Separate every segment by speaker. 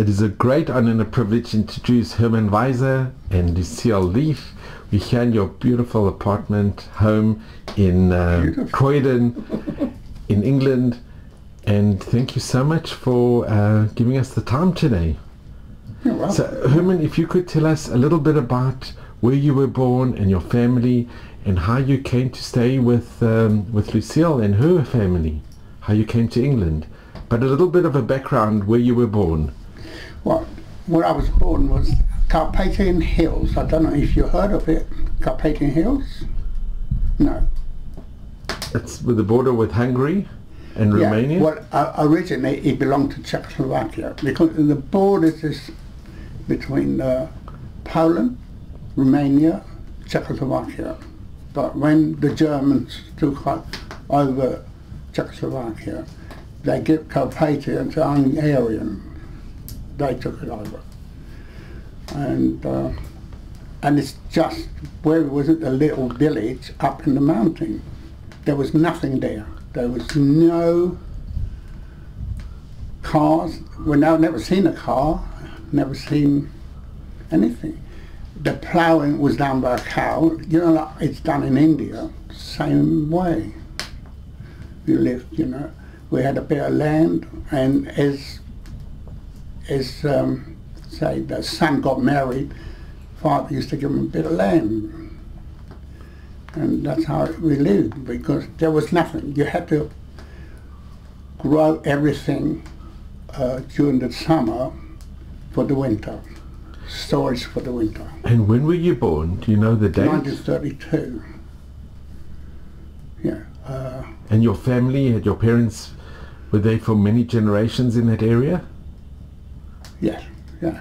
Speaker 1: It is a great honor and a privilege to introduce Herman Weiser and Lucille Leaf. We're here in your beautiful apartment home in uh, Croydon, in England. And thank you so much for uh, giving us the time today. So, Herman, if you could tell us a little bit about where you were born and your family, and how you came to stay with um, with Lucille and her family, how you came to England, but a little bit of a background where you were born.
Speaker 2: Well, where I was born was Carpathian Hills. I don't know if you heard of it. Carpathian Hills? No.
Speaker 1: It's with the border with Hungary and Romania.
Speaker 2: Well, uh, originally it belonged to Czechoslovakia because the borders is between uh, Poland, Romania, Czechoslovakia. But when the Germans took over Czechoslovakia, they gave Carpathia to Hungarian. They took it over. And uh, and it's just where it was at a little village up in the mountain. There was nothing there. There was no cars. Well, no, never seen a car. Never seen anything. The ploughing was done by a cow. You know, like it's done in India. Same way. We lived, you know. We had a bit of land, and as as um, say the son got married, father used to give him a bit of land, and that's how we lived because there was nothing. You had to grow everything uh, during the summer for the winter, storage for the winter.
Speaker 1: And when were you born? Do you know the date?
Speaker 2: 1932. Yeah. Uh,
Speaker 1: And your family, had your parents, were they for many generations in that area?
Speaker 2: Yes, yeah.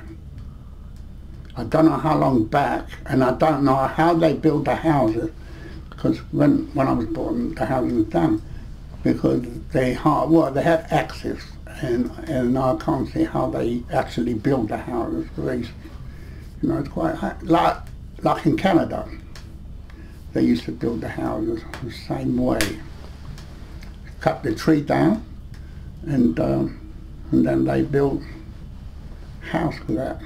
Speaker 2: I don't know how long back, and I don't know how they built the houses, because when when I was born, the houses were done, because they hard well they had axes, and and I can't see how they actually built the houses. They, you know, it's quite like like in Canada. They used to build the houses the same way. Cut the tree down, and um, and then they built house for that.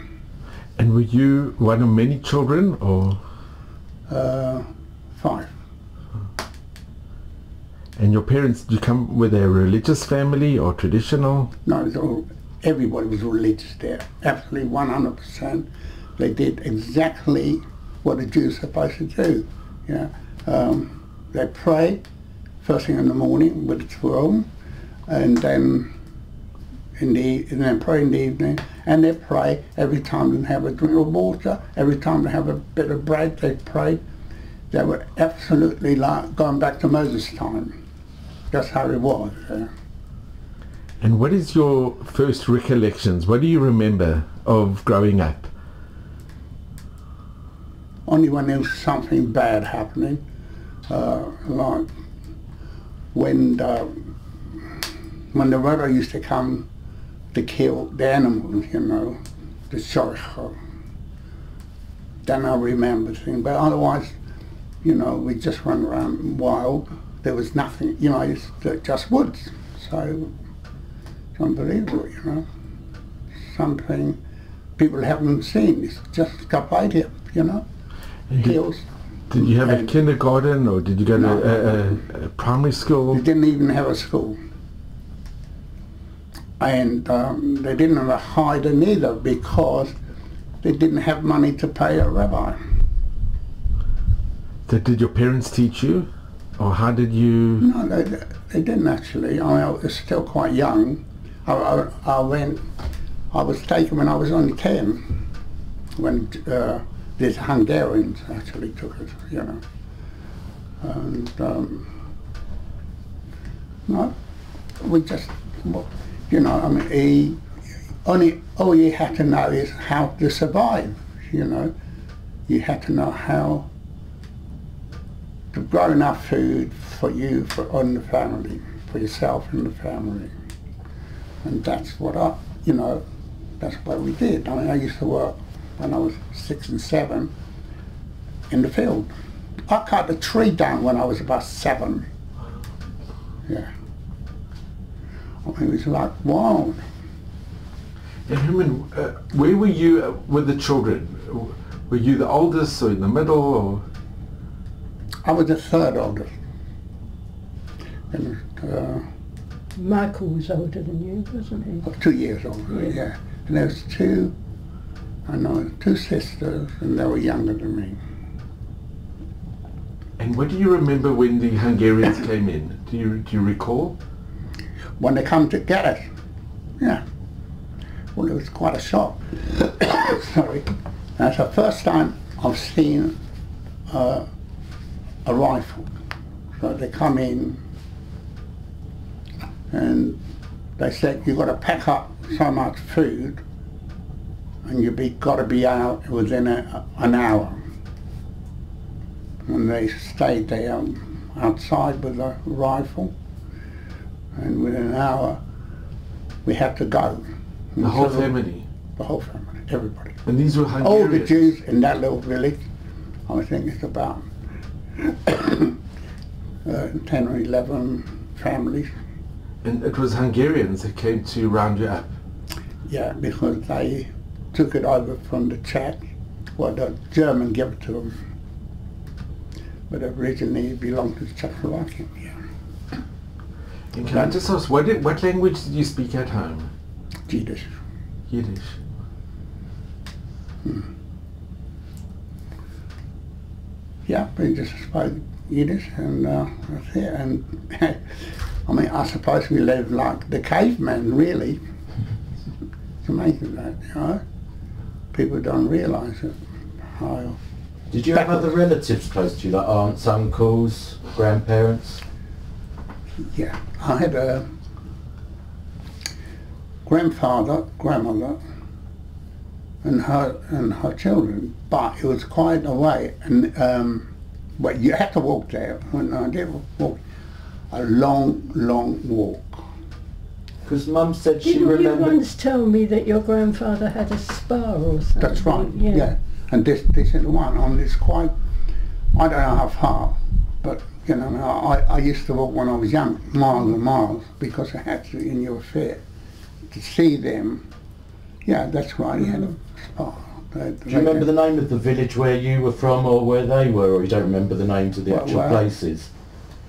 Speaker 1: And were you one of many children, or
Speaker 2: Uh, five.
Speaker 1: and your parents? Did you come with a religious family or traditional?
Speaker 2: No, it was all, everybody was religious there. Absolutely 100%. They did exactly what a Jew's supposed to do. You know, um, they pray first thing in the morning with the throne, and then in the and then pray in the evening, and they pray every time they have a drink of water, every time they have a bit of bread, they pray. They were absolutely like going back to Moses' time. That's how it was. yeah.
Speaker 1: And what is your first recollections? What do you remember of growing up?
Speaker 2: only when there was something bad happening, uh, like when the, when the weather used to come to kill the animals, you know, the shark. Then I remember things, but otherwise, you know, we just run around wild. There was nothing, you know, it's just woods. So it's unbelievable, you know. Something people haven't seen. It's just Carpathia, you know
Speaker 1: did,
Speaker 2: hills.
Speaker 1: did you have a kindergarten or did you go
Speaker 2: No.
Speaker 1: to a, a, a primary school?
Speaker 2: They didn't even have a school. And um, they didn't have a cheder neither because they didn't have money to pay a rabbi.
Speaker 1: So did your parents teach you? Or how did you...
Speaker 2: No, they, they didn't actually. I, was still quite young. I, I, I went, I was taken when I was only 10, when uh, these Hungarians actually took it, you know. And, um, no, we just, well, you know, I mean, he, only, all you had to know is how to survive, you know. You had to know how to grow enough food for you, for on the family, for yourself and the family. And that's what I, you know, that's what we did. I mean, I used to work when I was six and seven in the field. I cut a tree down when I was about seven. Yeah. I it was like wild.
Speaker 1: And Herman, uh, where were you uh, with the children? Were you the oldest or in the middle or?
Speaker 2: I was the third oldest. And, uh,
Speaker 3: Michael was older than you, wasn't he?
Speaker 2: two years older, yeah. And there was two, I know, two sisters, and they were younger than me.
Speaker 1: And what do you remember when the Hungarians came in? Do you, do you recall?
Speaker 2: When they come to get us, yeah. Well, it was quite a shock. Sorry. That's the first time I've seen uh, a rifle. So they come in and they said you've got to pack up so much food and you've be, got to be out within a, an hour. And they stayed there outside with a rifle and within an hour we had to go.
Speaker 1: The whole
Speaker 2: So-
Speaker 1: family.
Speaker 2: The whole family, everybody.
Speaker 1: And these were Hungarians.
Speaker 2: All the Jews in that little village, I think it's about uh, 10 or 11 families.
Speaker 1: And it was Hungarians that came to round you up.
Speaker 2: Yeah, because they took it over from the Czech. Well, the German gave it to them. But originally it belonged to Czechoslovakia. Yeah.
Speaker 1: And can I just ask, what, did, what language did you speak at home?
Speaker 2: Yiddish.
Speaker 1: Yiddish.
Speaker 2: Yeah, we just spoke Yiddish and uh, that's it. And I mean, I suppose we lived like the cavemen, really. It's amazing that, you know. People don't realise it. How,
Speaker 4: Did you have other relatives close to you, like aunts, uncles, grandparents?
Speaker 2: Yeah, I had a grandfather, grandmother, and her and her children, but it was quite a way, and um, well, you had to walk there. When I did walk, a long, long walk.
Speaker 4: Because Mum said she
Speaker 3: Didn't you
Speaker 4: remembered.
Speaker 3: once tell me that your grandfather had a spa or something?
Speaker 2: That's right. Yeah. And this this is the one on this quite. I don't know how far, but you know, I, I used to walk when I was young, miles and miles, because I had to in your fair to see them. Yeah, that's why he had a mm-hmm. spa. They-
Speaker 4: Do you remember the name of the village where you were from or where they were, or you don't remember the names of the
Speaker 2: Well,
Speaker 4: actual
Speaker 2: well,
Speaker 4: places?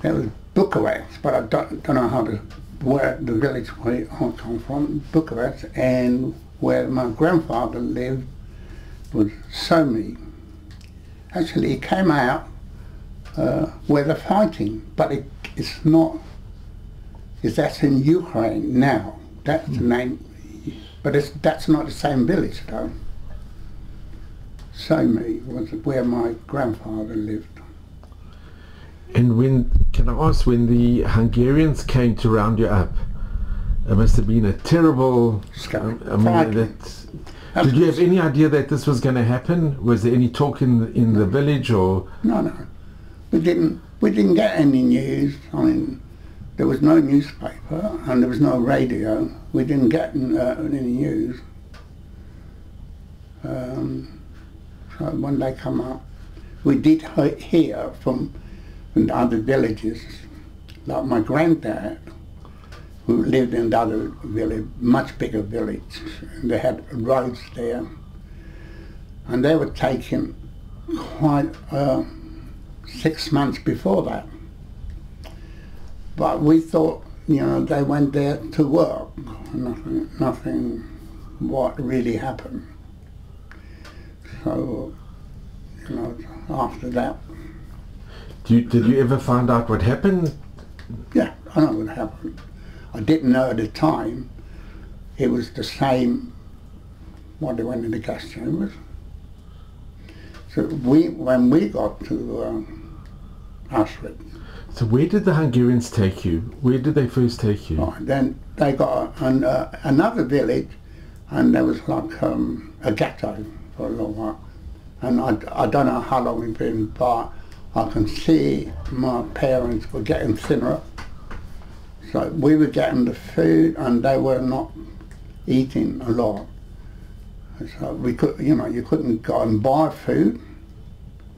Speaker 2: There was Bucharest, but I don't, don't know how to where the village where I come from, Bucharest, and where my grandfather lived was Somi. Actually, he came out uh, where they're fighting, but it, it's not. Is that's in Ukraine now? That's the name, but it's that's not the same village though. Somi was where my grandfather lived.
Speaker 1: And when, can I ask, when the Hungarians came to round you up, it must have been a terrible. Um, I mean, that, did you have any idea that this was going to happen? Was there any talk in the, in the village or?
Speaker 2: No, no. We didn't. We didn't get any news. I mean, there was no newspaper and there was no radio. We didn't get uh, any news. Um, so when they come up, we did hear from, the other villages, like my granddad, who lived in the other village, much bigger village. And they had roads there, and they were taking quite. Uh, six months before that. But we thought, you know, they went there to work. Nothing, nothing what really happened. So, you know, after that,
Speaker 1: Do you, did you ever find out what happened?
Speaker 2: yeah, I know what happened. I didn't know at the time it was the same what they went in the gas chambers. So we, when we got to um, Auschwitz,
Speaker 1: So where did the Hungarians take you? Where did they first take you?
Speaker 2: Right, then they got an, uh, another village, and there was like um, a ghetto for a long while. And I, I don't know how long we've been, but I can see my parents were getting thinner. So we were getting the food, and they were not eating a lot. So we could, you know, you couldn't go and buy food.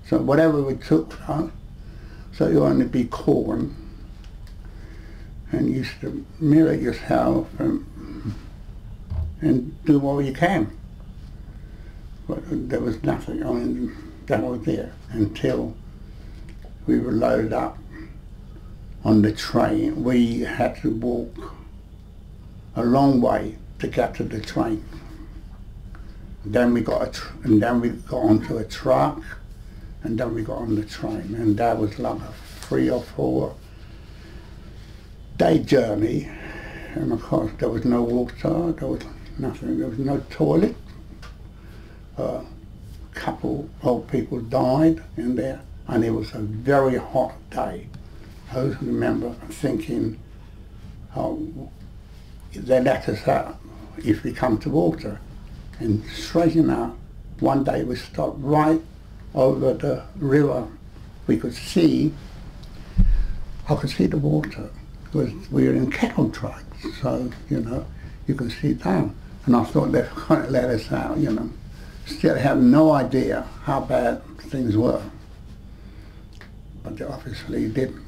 Speaker 2: So whatever we took, uh, so you only be corn and you used to mirror yourself and and do what you can. But there was nothing. I mean, that was there until we were loaded up on the train. We had to walk a long way to get to the train. Then we got and then we got onto a truck, and then we got on the train, and that was like a three or four day journey. And of course, there was no water, there was nothing, there was no toilet. A couple old people died in there, and it was a very hot day. I remember thinking, how they let us out if we come to water. And straight enough, one day we stopped right over the river. We could see, I could see the water because we were in cattle tracks, so, you know, you can see down. And I thought they to let us out, you know. Still have no idea how bad things were. But they obviously didn't.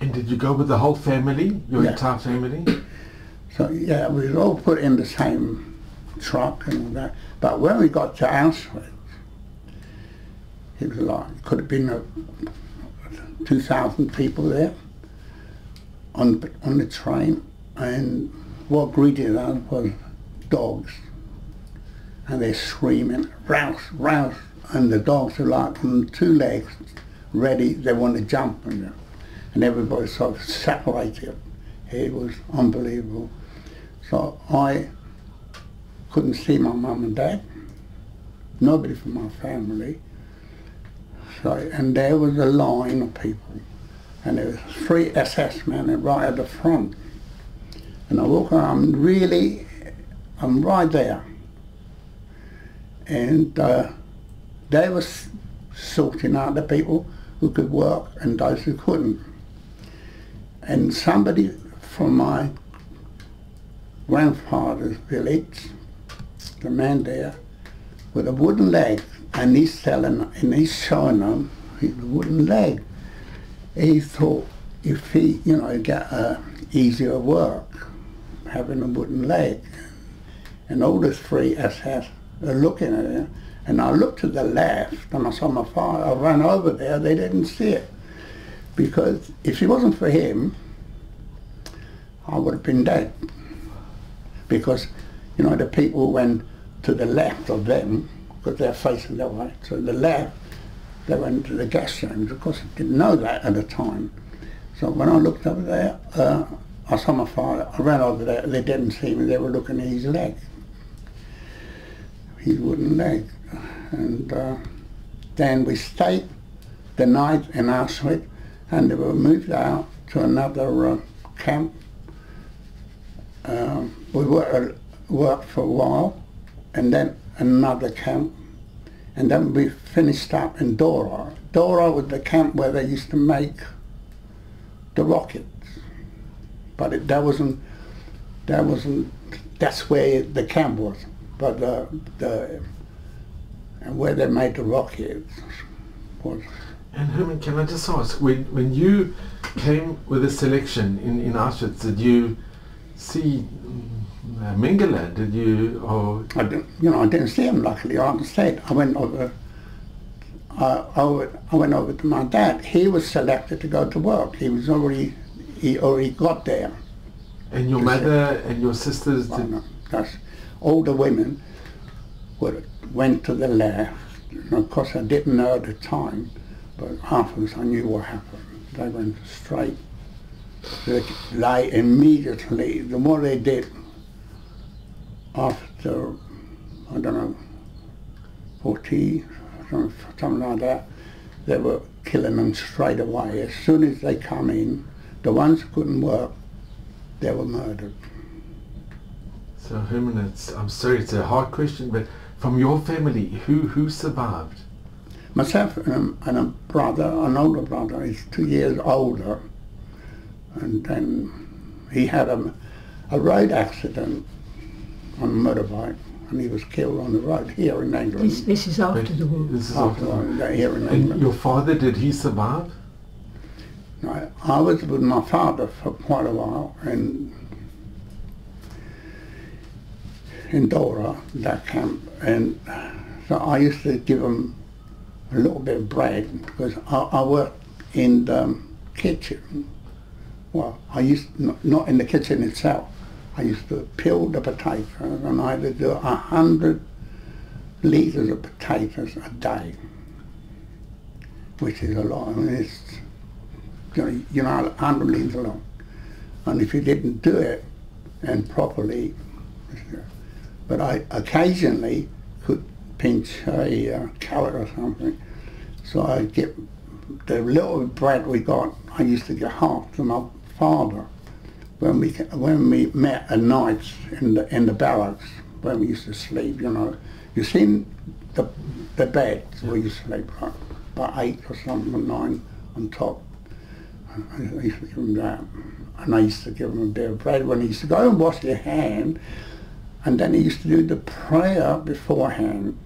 Speaker 1: And did you go with the whole family, your
Speaker 2: Yeah.
Speaker 1: entire family?
Speaker 2: So yeah, we were all put in the same truck and all that. But when we got to Auschwitz, it was like could have been a, two thousand people there on on the train, and what greeted us was dogs, and they're screaming, "Raus, raus!" And the dogs are like on two legs, ready. They want to jump, and and everybody sort of separated. It was unbelievable. So I couldn't see my mum and dad, nobody from my family. So, and there was a line of people, and there was three SS men right at the front. And I walk around, I'm really, I'm right there. And uh, they were sorting out the people who could work and those who couldn't. And somebody from my grandfather's village, the man there, with a wooden leg, and he's selling, and he's showing them his wooden leg. He thought if he, you know, get uh, easier work, having a wooden leg. And all the three SS are looking at him, and I looked to the left, and I saw my father. I ran over there. They didn't see it because if it wasn't for him, I would have been dead. Because, you know, the people went to the left of them, because they're facing that way, to the left, they went to the gas chambers. Of course, I didn't know that at the time. So when I looked over there, uh, I saw my father. I ran over there. They didn't see me. They were looking at his leg, his wooden leg. And uh, then we stayed the night in Auschwitz, and they were moved out to another uh, camp um, we wor- worked for a while, and then another camp, and then we finished up in Dora. Dora was the camp where they used to make the rockets, but it, that wasn't. That wasn't. That's where the camp was, but the the and where they made the rockets was.
Speaker 1: And Herman, can I just ask, when, when you came with a selection in, in Auschwitz, did you see Mengele? Did you, or
Speaker 2: I didn't, you know, I didn't see him. Luckily, I said, I went over. I, went, I went over to my dad. He was selected to go to work. He was already, he already got there.
Speaker 1: and your mother and your sisters did,
Speaker 2: know. That's all the women were, went to the left. And of course, I didn't know at the time, but afterwards I knew what happened. They went straight. They, they immediately, the more they did, after, I don't know, 40, something something like that, they were killing them straight away. As soon as they come in, the ones who couldn't work, they were murdered.
Speaker 1: so Herman, it's, I'm sorry, it's a hard question, but from your family, who, who survived?
Speaker 2: Myself and a, and a brother, an older brother, he's two years older, and then he had a, a road accident on a motorbike, and he was killed on the road here in England.
Speaker 3: This, this is after the war.
Speaker 1: This is
Speaker 2: after
Speaker 1: after.
Speaker 2: that, here in
Speaker 1: And
Speaker 2: England.
Speaker 1: your father, did he survive?
Speaker 2: I, I was with my father for quite a while, and in Dora, that camp, and so I used to give him a little bit of bread because I, I worked in the kitchen. Well, I used not, not in the kitchen itself. I used to peel the potatoes, and I to do a hundred liters of potatoes a day, which is a lot. I mean, it's you know, a hundred liters a lot, and if you didn't do it and properly, but I occasionally could pinch a uh, carrot or something. So I get the little bread we got. I used to get half to my father when we when we met at nights in the in the barracks when we used to sleep. You know, you seen the the beds where you sleep, right? About eight or something, or nine on top. I used to give him that, and I used to give him a bit of bread when he used to go and wash your hand, and then he used to do the prayer beforehand.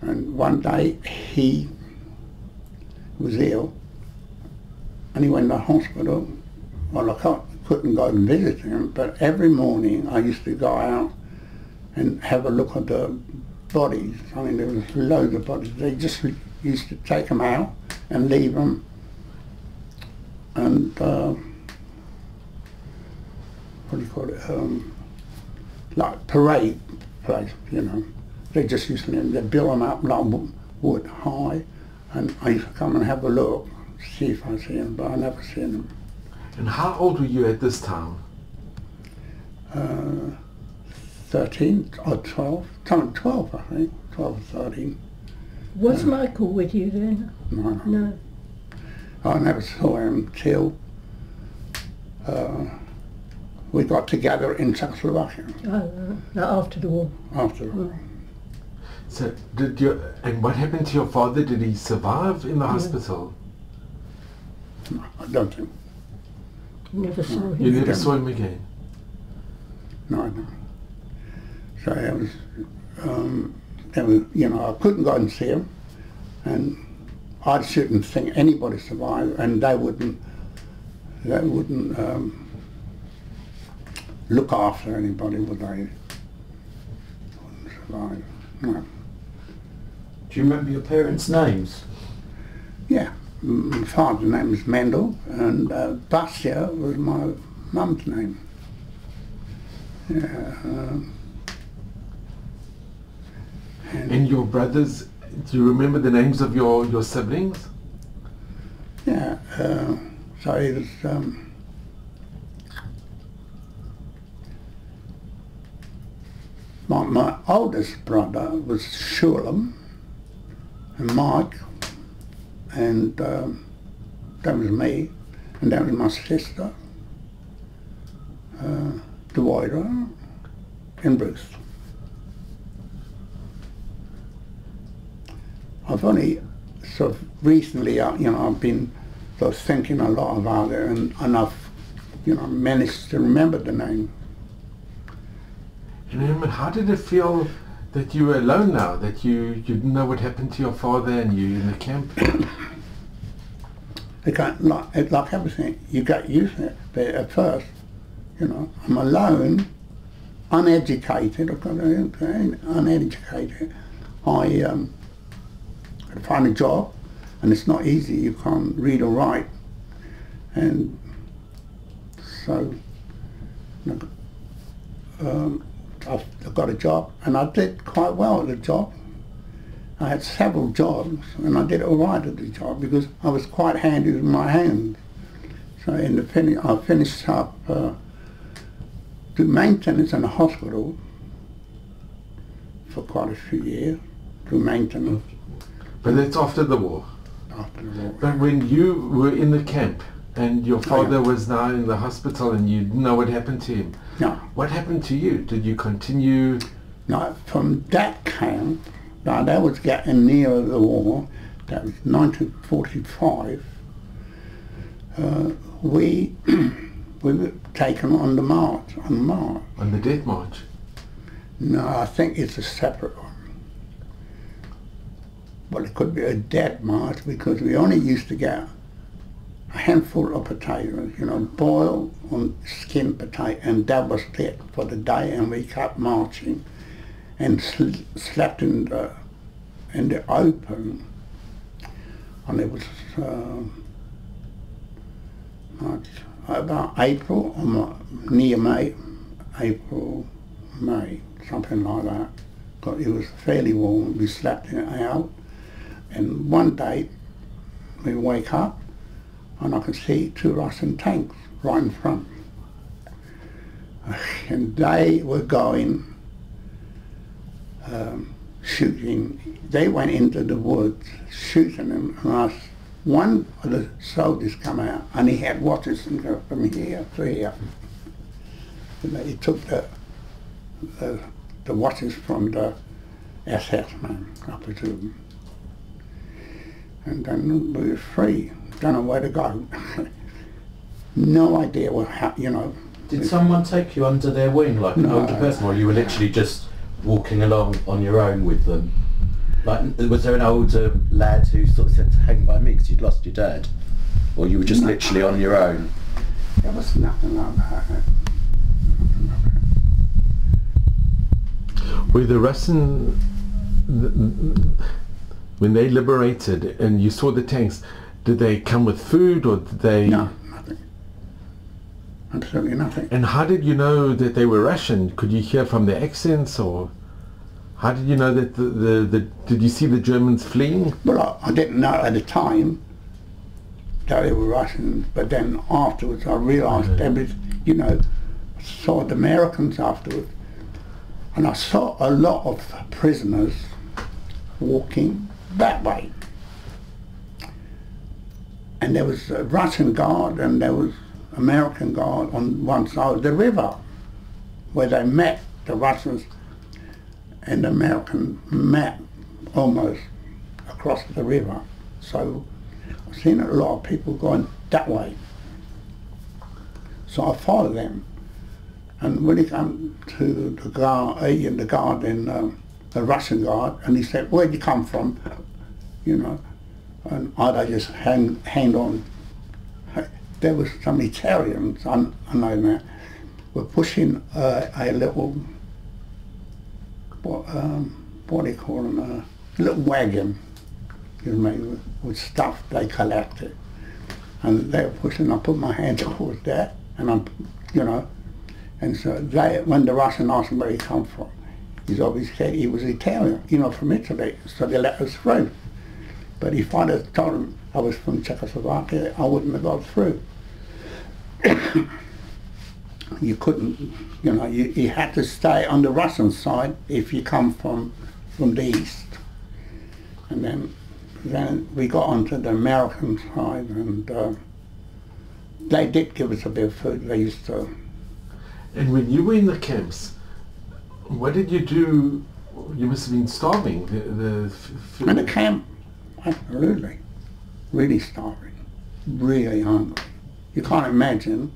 Speaker 2: And one day he was ill, and he went to the hospital. Well, I can't, couldn't go and visit him, but every morning I used to go out and have a look at the bodies. I mean, there was loads of bodies. They just used to take them out and leave them, and uh, what do you call it? Um, like parade place, you know. They just used to they build them up like wood high, and I used to come and have a look, see if I see them, but I never seen them.
Speaker 1: And how old were you at this time?
Speaker 2: Uh, 13 or 12, some 12 I think, 12 or 13.
Speaker 3: Was Michael with you then?
Speaker 2: No,
Speaker 3: No.
Speaker 2: I never saw him till uh, we got together in Czechoslovakia
Speaker 3: Oh, uh, after the war.
Speaker 2: after.
Speaker 1: So did you? And what happened to your father? Did he survive in the hospital?
Speaker 2: No, I don't think.
Speaker 3: Never saw him.
Speaker 1: You never
Speaker 2: Yeah.
Speaker 1: saw him again.
Speaker 2: No, no. So I was, um, there was, you know, I couldn't go and see him, and I shouldn't think anybody survived, and they wouldn't, they wouldn't um, look after anybody, would they? Wouldn't survive. No.
Speaker 4: Do you remember your parents' names?
Speaker 2: Yeah, m- my father's name was Mendel, and uh, Basia was my mum's name. Yeah. Um, and,
Speaker 1: And your brothers? Do you remember the names of your your siblings?
Speaker 2: yeah, uh, so it was. Um, my, my oldest brother was Shulam, and Mike, and um, that was me, and that was my sister, uh, Dwighter, and Bruce. I've only sort of recently, uh, you know, I've been sort of thinking a lot about it, and, and I've, you know, managed to remember the name.
Speaker 1: And how did it feel that you were alone now? That you you didn't know what happened to your father, and you in the camp?
Speaker 2: Can't, like, like everything, you get used to it. But at first, you know, I'm alone, uneducated, uneducated. I um, find a job, and it's not easy. You can't read or write, and so um, I got a job, and I did quite well at the job. I had several jobs, and I did all right at the job because I was quite handy with my hands. So in the fin- I finished up uh, maintenance in a hospital for quite a few years. Do maintenance
Speaker 1: But that's after the war.
Speaker 2: after the war.
Speaker 1: But when you were in the camp and your
Speaker 2: Oh, yeah.
Speaker 1: father was now in the hospital and you didn't know what happened to him,
Speaker 2: No,
Speaker 1: what happened to you? Did you continue?
Speaker 2: no. From that camp, now that was getting near the war. That was 1945. Uh, we we were taken on the march on the march.
Speaker 1: on the death march?
Speaker 2: No, I think it's a separate one. Well, it could be a dead march because we only used to get handful of potatoes, you know, boil on skin potato, and that was it for the day. And we kept marching, and sl- slept in the in the open, and it was uh, about April or near May, April, May, something like that. But it was fairly warm. We slept out, and one day we wake up and I could see two Russian tanks right in front. And they were going um, shooting. They went into the woods shooting them. And one of the soldiers come out and he had watches and go from here to here. And he took the, the, the watches from the SS man, I presume. And then we were free don't know where to go. no idea what happened, you know.
Speaker 4: Did someone take you under their wing, like an older person, or you were literally just walking along on your own with them? Like, was there an older lad who sort of said to hang by me because you'd lost your dad, or you were just
Speaker 2: No.
Speaker 4: literally on your own?
Speaker 2: There was nothing like that.
Speaker 1: Were the Russian, when they liberated and you saw the tanks, did they come with food or did they?
Speaker 2: No, nothing. Absolutely nothing.
Speaker 1: And how did you know that they were Russian? Could you hear from their accents or? How did you know that the, the, the did you see the Germans fleeing?
Speaker 2: Well, I, I didn't know at the time that they were Russians, but then afterwards I realised there was, you know, saw the Americans afterwards, and I saw a lot of prisoners walking that way. And there was a Russian guard and there was American guard on one side of the river, where they met the Russians and the American met almost across the river. So I've seen a lot of people going that way. So I followed them. And when he came to the guard, he and the guard in um, the Russian guard, and he said, "Where'd you come from?" You know, and I just hang, hang on. There was some Italians, I, know that, were pushing uh, a little, what, um, what do you call them, uh, a little wagon, you know, with, with stuff they collected. And they were pushing, I put my hand towards that, and I'm, you know, and so they, when the Russian asked him where he come from, he's obviously said he was Italian, you know, from Italy, so they let us through. But if I'd have told him I was from Czechoslovakia, I wouldn't have got through. you couldn't, you know, you, you had to stay on the Russian side if you come from from the east. And then then we got onto the American side, and uh, they did give us a bit of food. They used to.
Speaker 1: And when you were in the camps, what did you do? You must have been starving. The, the.
Speaker 2: In the camp, absolutely, really starving, really hungry. You can't imagine.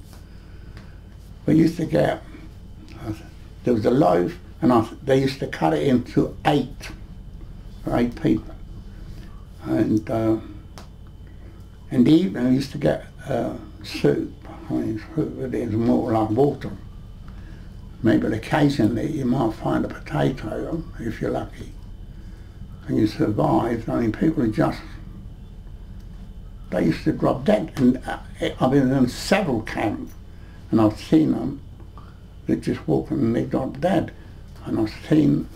Speaker 2: We used to get, there was a loaf, and I, they used to cut it into eight, for eight people. And uh, and even we used to get uh, soup. I mean, soup is more like water. Maybe occasionally you might find a potato if you're lucky and you survive. I mean, people are just, they used to drop dead. And uh, I've been in several camps and I've seen them, they just walk and they drop dead. And I've seen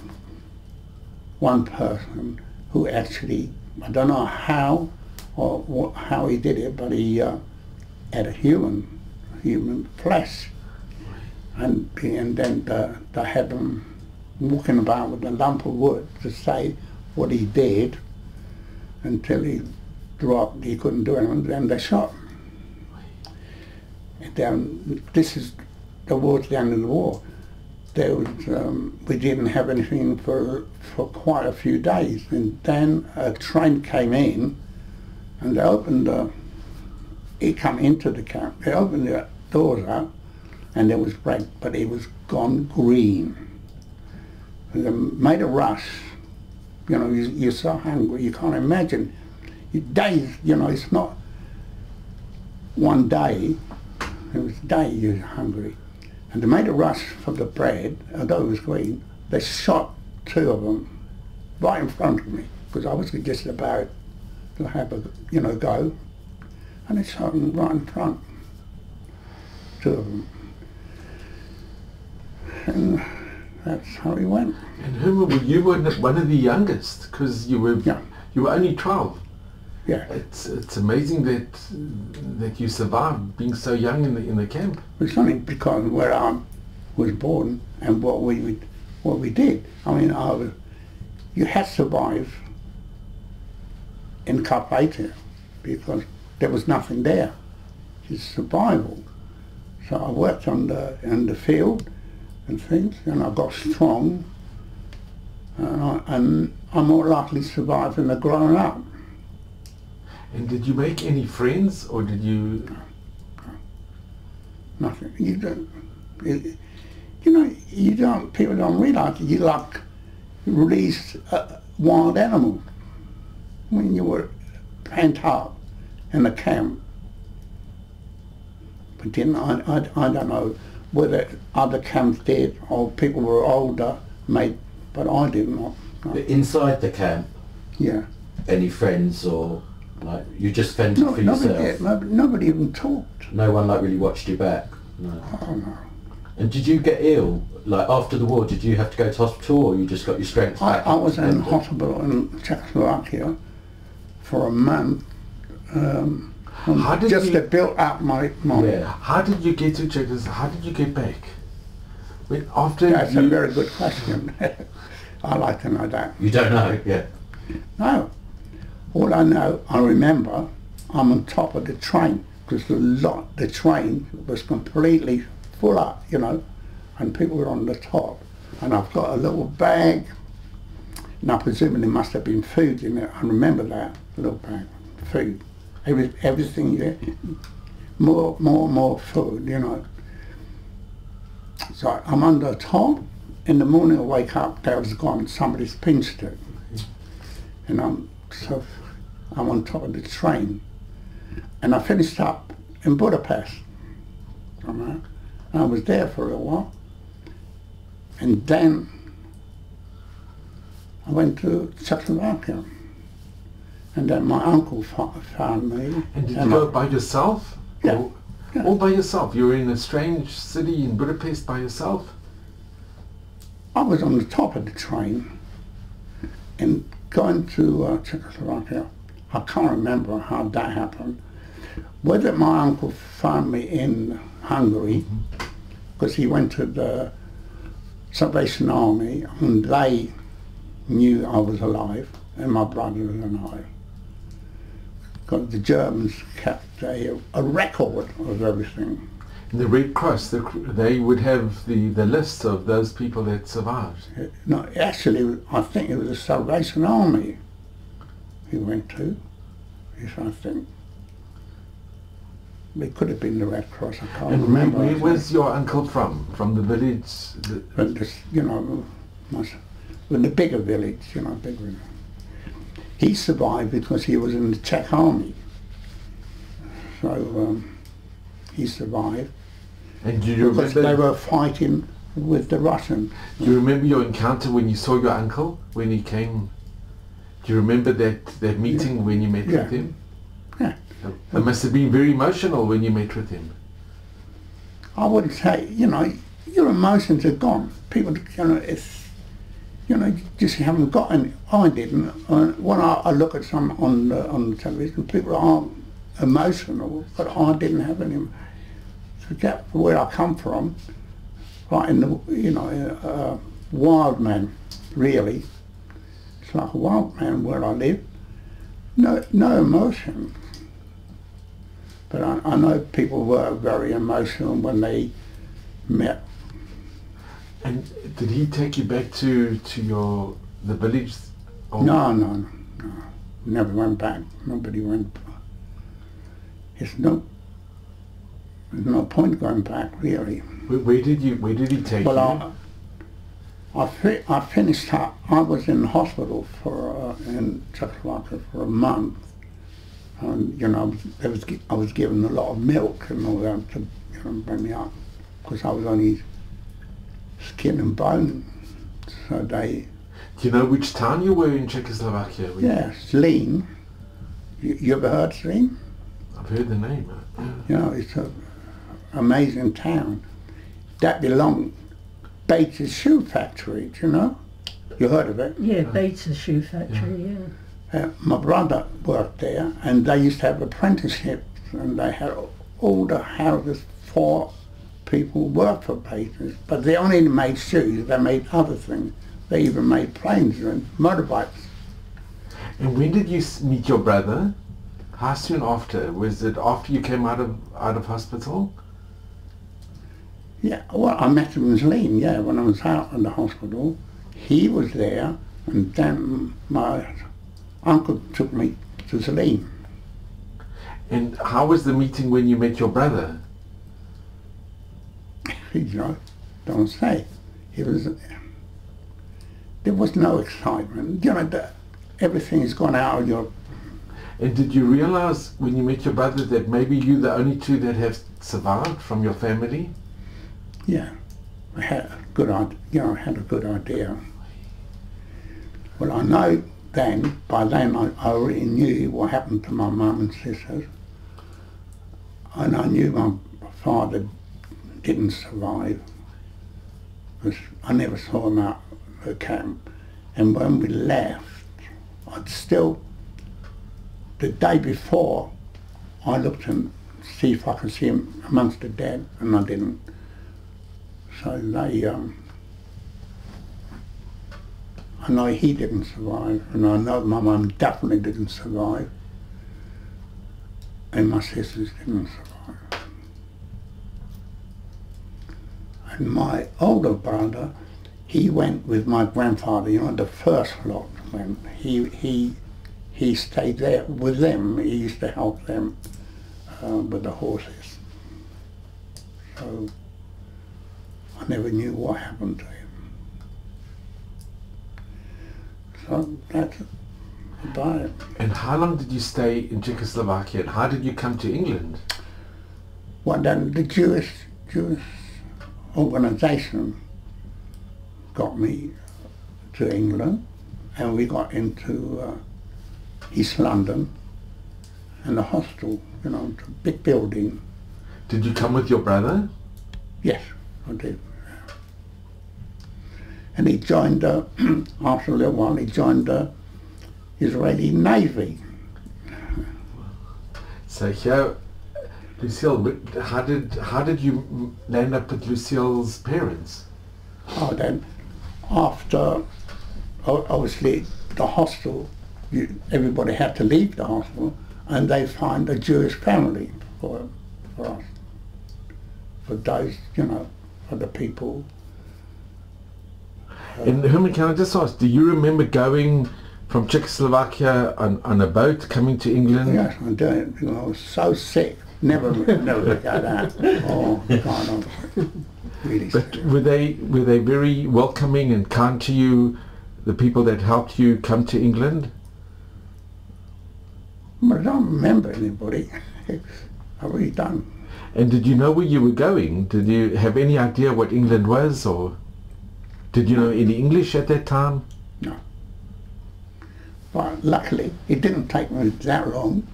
Speaker 2: one person who actually, I don't know how or what, how he did it, but he uh, had a human, human flesh. And, and then the, they had him walking about with a lump of wood to say what he did until he dropped, he couldn't do anything, then they shot him. And then this is towards the end of the war. There was, um, we didn't have anything for, for quite a few days. And then a train came in and they opened the, he come into the camp, they opened the doors up and there was bread, but it was gone green. And they made a rush. You know, you, you're so hungry, you can't imagine. Days, you know, it's not, one day, it was day you were hungry, and they made a rush for the bread, although it was green, they shot two of them right in front of me, because I was just about to have a, you know, go, and they shot them right in front, two of them. And that's how he went.
Speaker 1: And who were you? Were one of the youngest because you were
Speaker 2: Yeah.
Speaker 1: you were only twelve.
Speaker 2: Yeah,
Speaker 1: It's it's amazing that that you survived being so young in the in the camp.
Speaker 2: it's only because where I was born and what we what we did. I mean, I was, you had to survive in Carpathia because there was nothing there. It's survival. So I worked on the in the field and things, and I got strong, and, I, and I'm more likely to survive than the grown up.
Speaker 1: And did you make any friends, or did you?
Speaker 2: Nothing. You don't. You, you know, you don't. People don't realise you like release uh, wild animals when you were pent up in the camp. But then I, I, I don't know whether other camps did or people were older, made, but I did not. No.
Speaker 4: Inside the camp,
Speaker 2: Yeah.
Speaker 4: any friends or like you just fended
Speaker 2: No,
Speaker 4: for
Speaker 2: nobody
Speaker 4: yourself?
Speaker 2: did. Nobody, nobody even talked.
Speaker 4: No one like really watched you back. No.
Speaker 2: Oh no.
Speaker 4: And did you get ill? Like after the war, did you have to go to hospital, or you just got your strength
Speaker 2: I,
Speaker 4: back?
Speaker 2: I was in hospital in Czechoslovakia for a month. Um, Um,
Speaker 1: How did
Speaker 2: just
Speaker 1: you-
Speaker 2: to build up my, my
Speaker 4: Yeah.
Speaker 1: How did you get to Czechoslovakia? How did you get back? When after
Speaker 2: That's
Speaker 1: you,
Speaker 2: a very good question. I like to know that.
Speaker 4: You don't know, yeah.
Speaker 2: No. All I know, I remember, I'm on top of the train because the lot, the train was completely full up, you know, and people were on the top. And I've got a little bag, and I presume there must have been food in it. I remember that a little bag, food, Every, everything more, more, more food, you know. So I'm on the top. In the morning, I wake up. There was gone. Somebody's pinched it, and I'm so I'm on top of the train, and I finished up in Budapest. I was there for a while, and then I went to Czechoslovakia, and then my uncle found me.
Speaker 1: and did you
Speaker 2: and
Speaker 1: go
Speaker 2: my-
Speaker 1: by yourself?
Speaker 2: Yeah.
Speaker 1: Or-
Speaker 2: Yeah.
Speaker 1: All by yourself. You were in a strange city in Budapest by yourself.
Speaker 2: I was on the top of the train and going to uh, Czechoslovakia. I can't remember how that happened. Whether my uncle found me in Hungary, because he went to the Salvation Army and they knew I was alive and my brother and I. Because the Germans kept a, a record of everything.
Speaker 1: And the Red Cross, the, they would have the, the list of those people that survived.
Speaker 2: Uh, no, actually, I think it was the Salvation Army he went to, if I think. It could have been the Red Cross, I can't
Speaker 1: And
Speaker 2: remember.
Speaker 1: where was your uncle from? From the village? The,
Speaker 2: you know, in the bigger village, you know, bigger. He survived because he was in the Czech army. So um, he survived
Speaker 1: and do you
Speaker 2: because
Speaker 1: remember?
Speaker 2: they were fighting with the Russians.
Speaker 1: Do you remember your encounter when you saw your uncle when he came? Do you remember that, that meeting when you met
Speaker 2: Yeah.
Speaker 1: with him?
Speaker 2: Yeah.
Speaker 1: It must have been very emotional when you met with him.
Speaker 2: I would say, you know, your emotions are gone. People, you know, it's, you know, just haven't got any. I didn't. Uh, when I, I look at some on the, on the television, people are emotional, but I didn't have any. So Forget where I come from. Right in the, you know, uh, wild man, really. It's like a wild man where I live. No, no emotion. But I, I know people were very emotional when they met.
Speaker 1: And did he take you back to, to your the village? Or
Speaker 2: No, no, no, no. Never went back. Nobody went. It's no. There's no point going back, really.
Speaker 1: Where, where did you Where did he take
Speaker 2: Well,
Speaker 1: you?
Speaker 2: I, I, fi- I finished up. I was in hospital for uh, in Czechoslovakia for a month, And, you know, I was, there was, gi- I was given a lot of milk and all that to you know, bring me up because I was only skin and bone. So they,
Speaker 1: Do you know which town you were in Czechoslovakia? Were you-
Speaker 2: yeah, Zlín. You, you ever heard Zlín?
Speaker 1: I've heard the name. yeah.
Speaker 2: You know, it's a amazing town. That belonged Bates' shoe factory, do you know? You heard of it?
Speaker 3: Yeah, Bata Shoe Factory, yeah.
Speaker 2: Uh, my brother worked there and they used to have apprenticeships and they had all the houses for people worked for Bata's. But they only made shoes, they made other things. They even made planes and motorbikes.
Speaker 1: And when did you meet your brother? How soon after? Was it after you came out of out of hospital?
Speaker 2: Yeah, well, I met him in Zlín, yeah, when I was out in the hospital. He was there, and then my uncle took me to Zlín.
Speaker 1: And how was the meeting when you met your brother?
Speaker 2: You know, don't say. It was, there was no excitement. You know, the, everything's gone out of your,
Speaker 1: And did you realize when you met your brother that maybe you're the only two that have survived from your family?
Speaker 2: yeah, I had a good idea, you know, I had a good idea. Well, I know then, by then I, I already knew what happened to my mum and sisters. And I knew my father didn't survive. I never saw him out of the camp. And when we left, I'd still, the day before, I looked and see if I could see him amongst the dead, and I didn't. So they, um, I know he didn't survive, and I know my mum definitely didn't survive, and my sisters didn't survive. And my older brother, he went with my grandfather, you know, the first lot. He, he, he stayed there with them. He used to help them uh, with the horses. So I never knew what happened to him. So that's about it.
Speaker 1: And how long did you stay in Czechoslovakia? And how did you come to England?
Speaker 2: Well, then the Jewish Jewish organisation got me to England, and we got into uh, East London, and the hostel, you know, the big building.
Speaker 1: Did you come with your brother?
Speaker 2: Yes, I did. And he joined, uh, after a little while, he joined the Israeli Navy.
Speaker 1: So here, Lucille, how did how did you land up with Lucille's parents?
Speaker 2: Oh, then after, obviously, the hostel, you, everybody had to leave the hostel, and they find a Jewish family for, for us. For those, you know, for the people.
Speaker 1: Uh, and Herman, can I just ask, do you remember going from Czechoslovakia on, on a boat coming to England?
Speaker 2: Yes, I do. I was so sick. Never, never got out. Oh, God, I was really
Speaker 1: But were they were they very welcoming and kind to you, the people that helped you come to England?
Speaker 2: But I don't remember anybody. I really don't.
Speaker 1: And did you know where you were going? Did you have any idea what England was, or did you know any English at that time? No.
Speaker 2: But luckily, it didn't take me that long.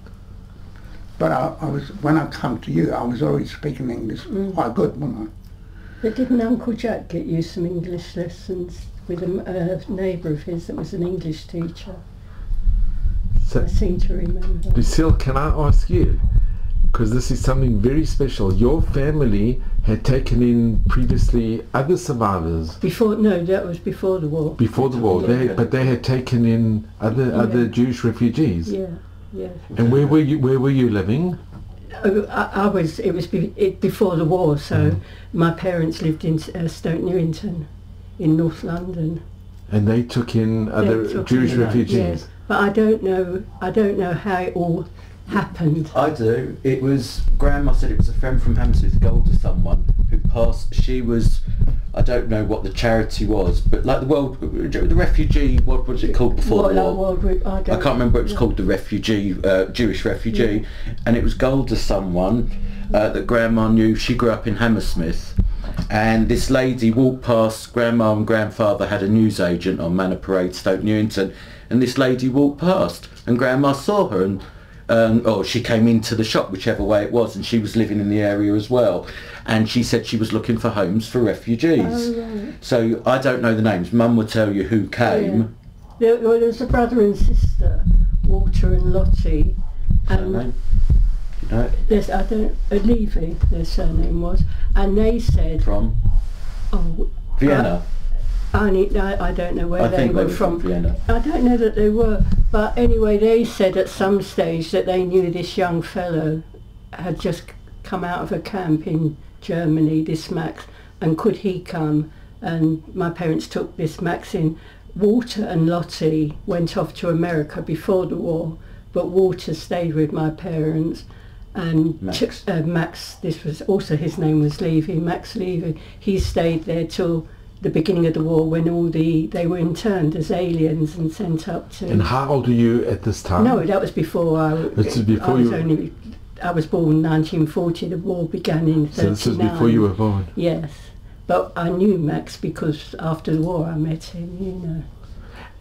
Speaker 2: But I, I was when I come to you, I was already speaking English mm. quite good, wasn't I?
Speaker 3: But didn't Uncle Jack get you some English lessons with a neighbour of his that was an English teacher?
Speaker 1: So,
Speaker 3: I seem to remember.
Speaker 1: Lucille, can I ask you? Because this is something very special. Your family had taken in previously other survivors
Speaker 3: Before, no, that was before the war.
Speaker 1: before the war. They, but they had taken in other other Jewish refugees.
Speaker 3: Yeah, yeah.
Speaker 1: And where were you? Where were you living?
Speaker 3: Oh, I, I was. It was be, it, before the war, so my parents lived in uh, Stoke Newington, in North London.
Speaker 1: And they took in other
Speaker 3: took
Speaker 1: Jewish
Speaker 3: in-
Speaker 1: refugees.
Speaker 3: Yes, but I don't know. I don't know how it all happened.
Speaker 4: I do. It was Grandma said it was a friend from Hammersmith Gold to someone who passed. She was I don't know what the charity was, but like the world, the refugee, what was it called before
Speaker 3: What,
Speaker 4: the
Speaker 3: like
Speaker 4: war?
Speaker 3: World I,
Speaker 4: I can't remember. It was
Speaker 3: yeah.
Speaker 4: called the refugee, uh, Jewish refugee, and it was gold to someone uh, that Grandma knew. She grew up in Hammersmith, and this lady walked past. Grandma and grandfather had a newsagent on Manor Parade, Stoke Newington, and this lady walked past, and Grandma saw her, and um, or she came into the shop, whichever way it was, and she was living in the area as well. And she said she was looking for homes for refugees.
Speaker 3: Oh, right.
Speaker 4: So I don't know the names. Mum will tell you who came.
Speaker 3: There, well, there was a brother and sister, Walter and Lottie, and
Speaker 4: Surname? You know,
Speaker 3: there's, I don't, uh, Levy, their surname was, and they said,
Speaker 4: from
Speaker 3: oh,
Speaker 4: Vienna.
Speaker 3: I, need, I, I don't know where
Speaker 4: I
Speaker 3: they were from.
Speaker 4: Vienna.
Speaker 3: I don't know that they were, but anyway, they said at some stage that they knew this young fellow had just come out of a camp in Germany, this Max, and could he come? And my parents took this Max in. Walter and Lottie went off to America before the war, but Walter stayed with my parents. And
Speaker 4: Max.
Speaker 3: Uh, Max, this was also his name was Levy, Max Levy. He stayed there till the beginning of the war when all the they were interned as aliens and sent up to.
Speaker 1: And how old are you at this time?
Speaker 3: no, that was before I.
Speaker 1: This is before
Speaker 3: I was
Speaker 1: you-
Speaker 3: only. I was born 1940. The war began in 39.
Speaker 1: So this is before you were born.
Speaker 3: Yes, but I knew Max because after the war I met him. You know.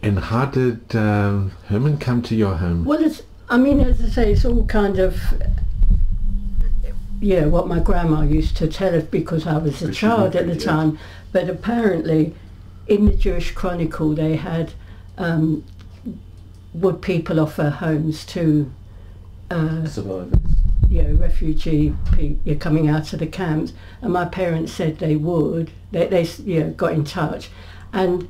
Speaker 1: And how did um, Herman come to your home?
Speaker 3: Well, it's. I mean, as I say, it's all kind of. Yeah, what my grandma used to tell us because I was a
Speaker 4: Because
Speaker 3: child at the
Speaker 4: with you.
Speaker 3: time. But apparently, in the Jewish Chronicle, they had um, would people offer homes to uh,
Speaker 4: Survivors.
Speaker 3: you know, refugee people coming out of the camps, and my parents said they would. They, they you know, got in touch, and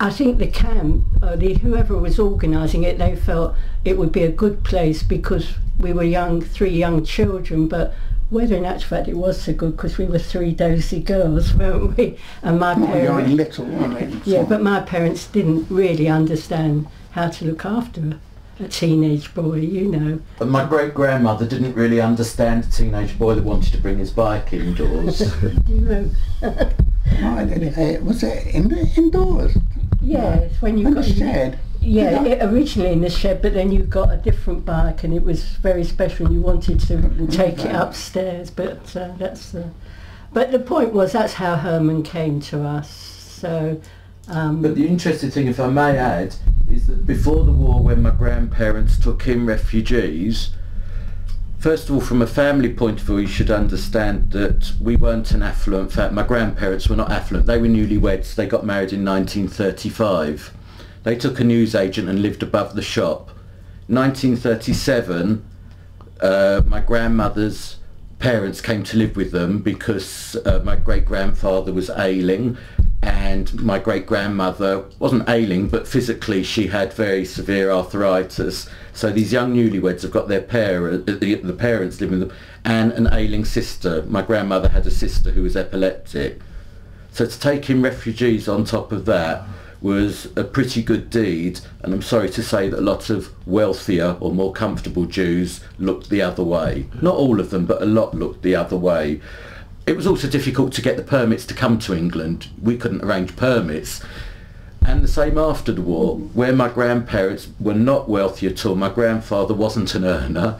Speaker 3: I think the camp, uh, the, whoever was organising it, they felt it would be a good place because we were young, three young children, but whether in actual fact it was so good because we were three dozy girls, weren't we? And my
Speaker 2: Well, you're little, weren't you?
Speaker 3: yeah, but my parents didn't really understand how to look after a teenage boy, you know.
Speaker 4: And my great grandmother didn't really understand a teenage boy that wanted to bring his bike indoors.
Speaker 3: You know,
Speaker 2: I did it. Eh, was it in indoors?
Speaker 3: Yes, when you
Speaker 2: In
Speaker 3: got
Speaker 2: the shed?
Speaker 3: Yeah, it, originally in the shed, but then you got a different bike, and it was very special. and You wanted to take it upstairs, but uh, that's the. But the point was that's how Herman came to us. So, um,
Speaker 4: But the interesting thing, if I may add, is that before the war, when my grandparents took in refugees, first of all, from a family point of view, you should understand that we weren't an affluent family. My grandparents were not affluent. They were newlyweds. They got married in 1935. They took a newsagent and lived above the shop. 1937, uh, my grandmother's parents came to live with them because uh, my great grandfather was ailing and my great grandmother wasn't ailing but physically she had very severe arthritis. So these young newlyweds have got their parent, the, the parents living with them and an ailing sister. My grandmother had a sister who was epileptic. So to take in refugees on top of that was a pretty good deed and I'm sorry to say that lots of wealthier or more comfortable Jews looked the other way. Not all of them but a lot looked the other way. It was also difficult to get the permits to come to England. We couldn't arrange permits. And the same after the war, where my grandparents were not wealthy at all. My grandfather wasn't an earner,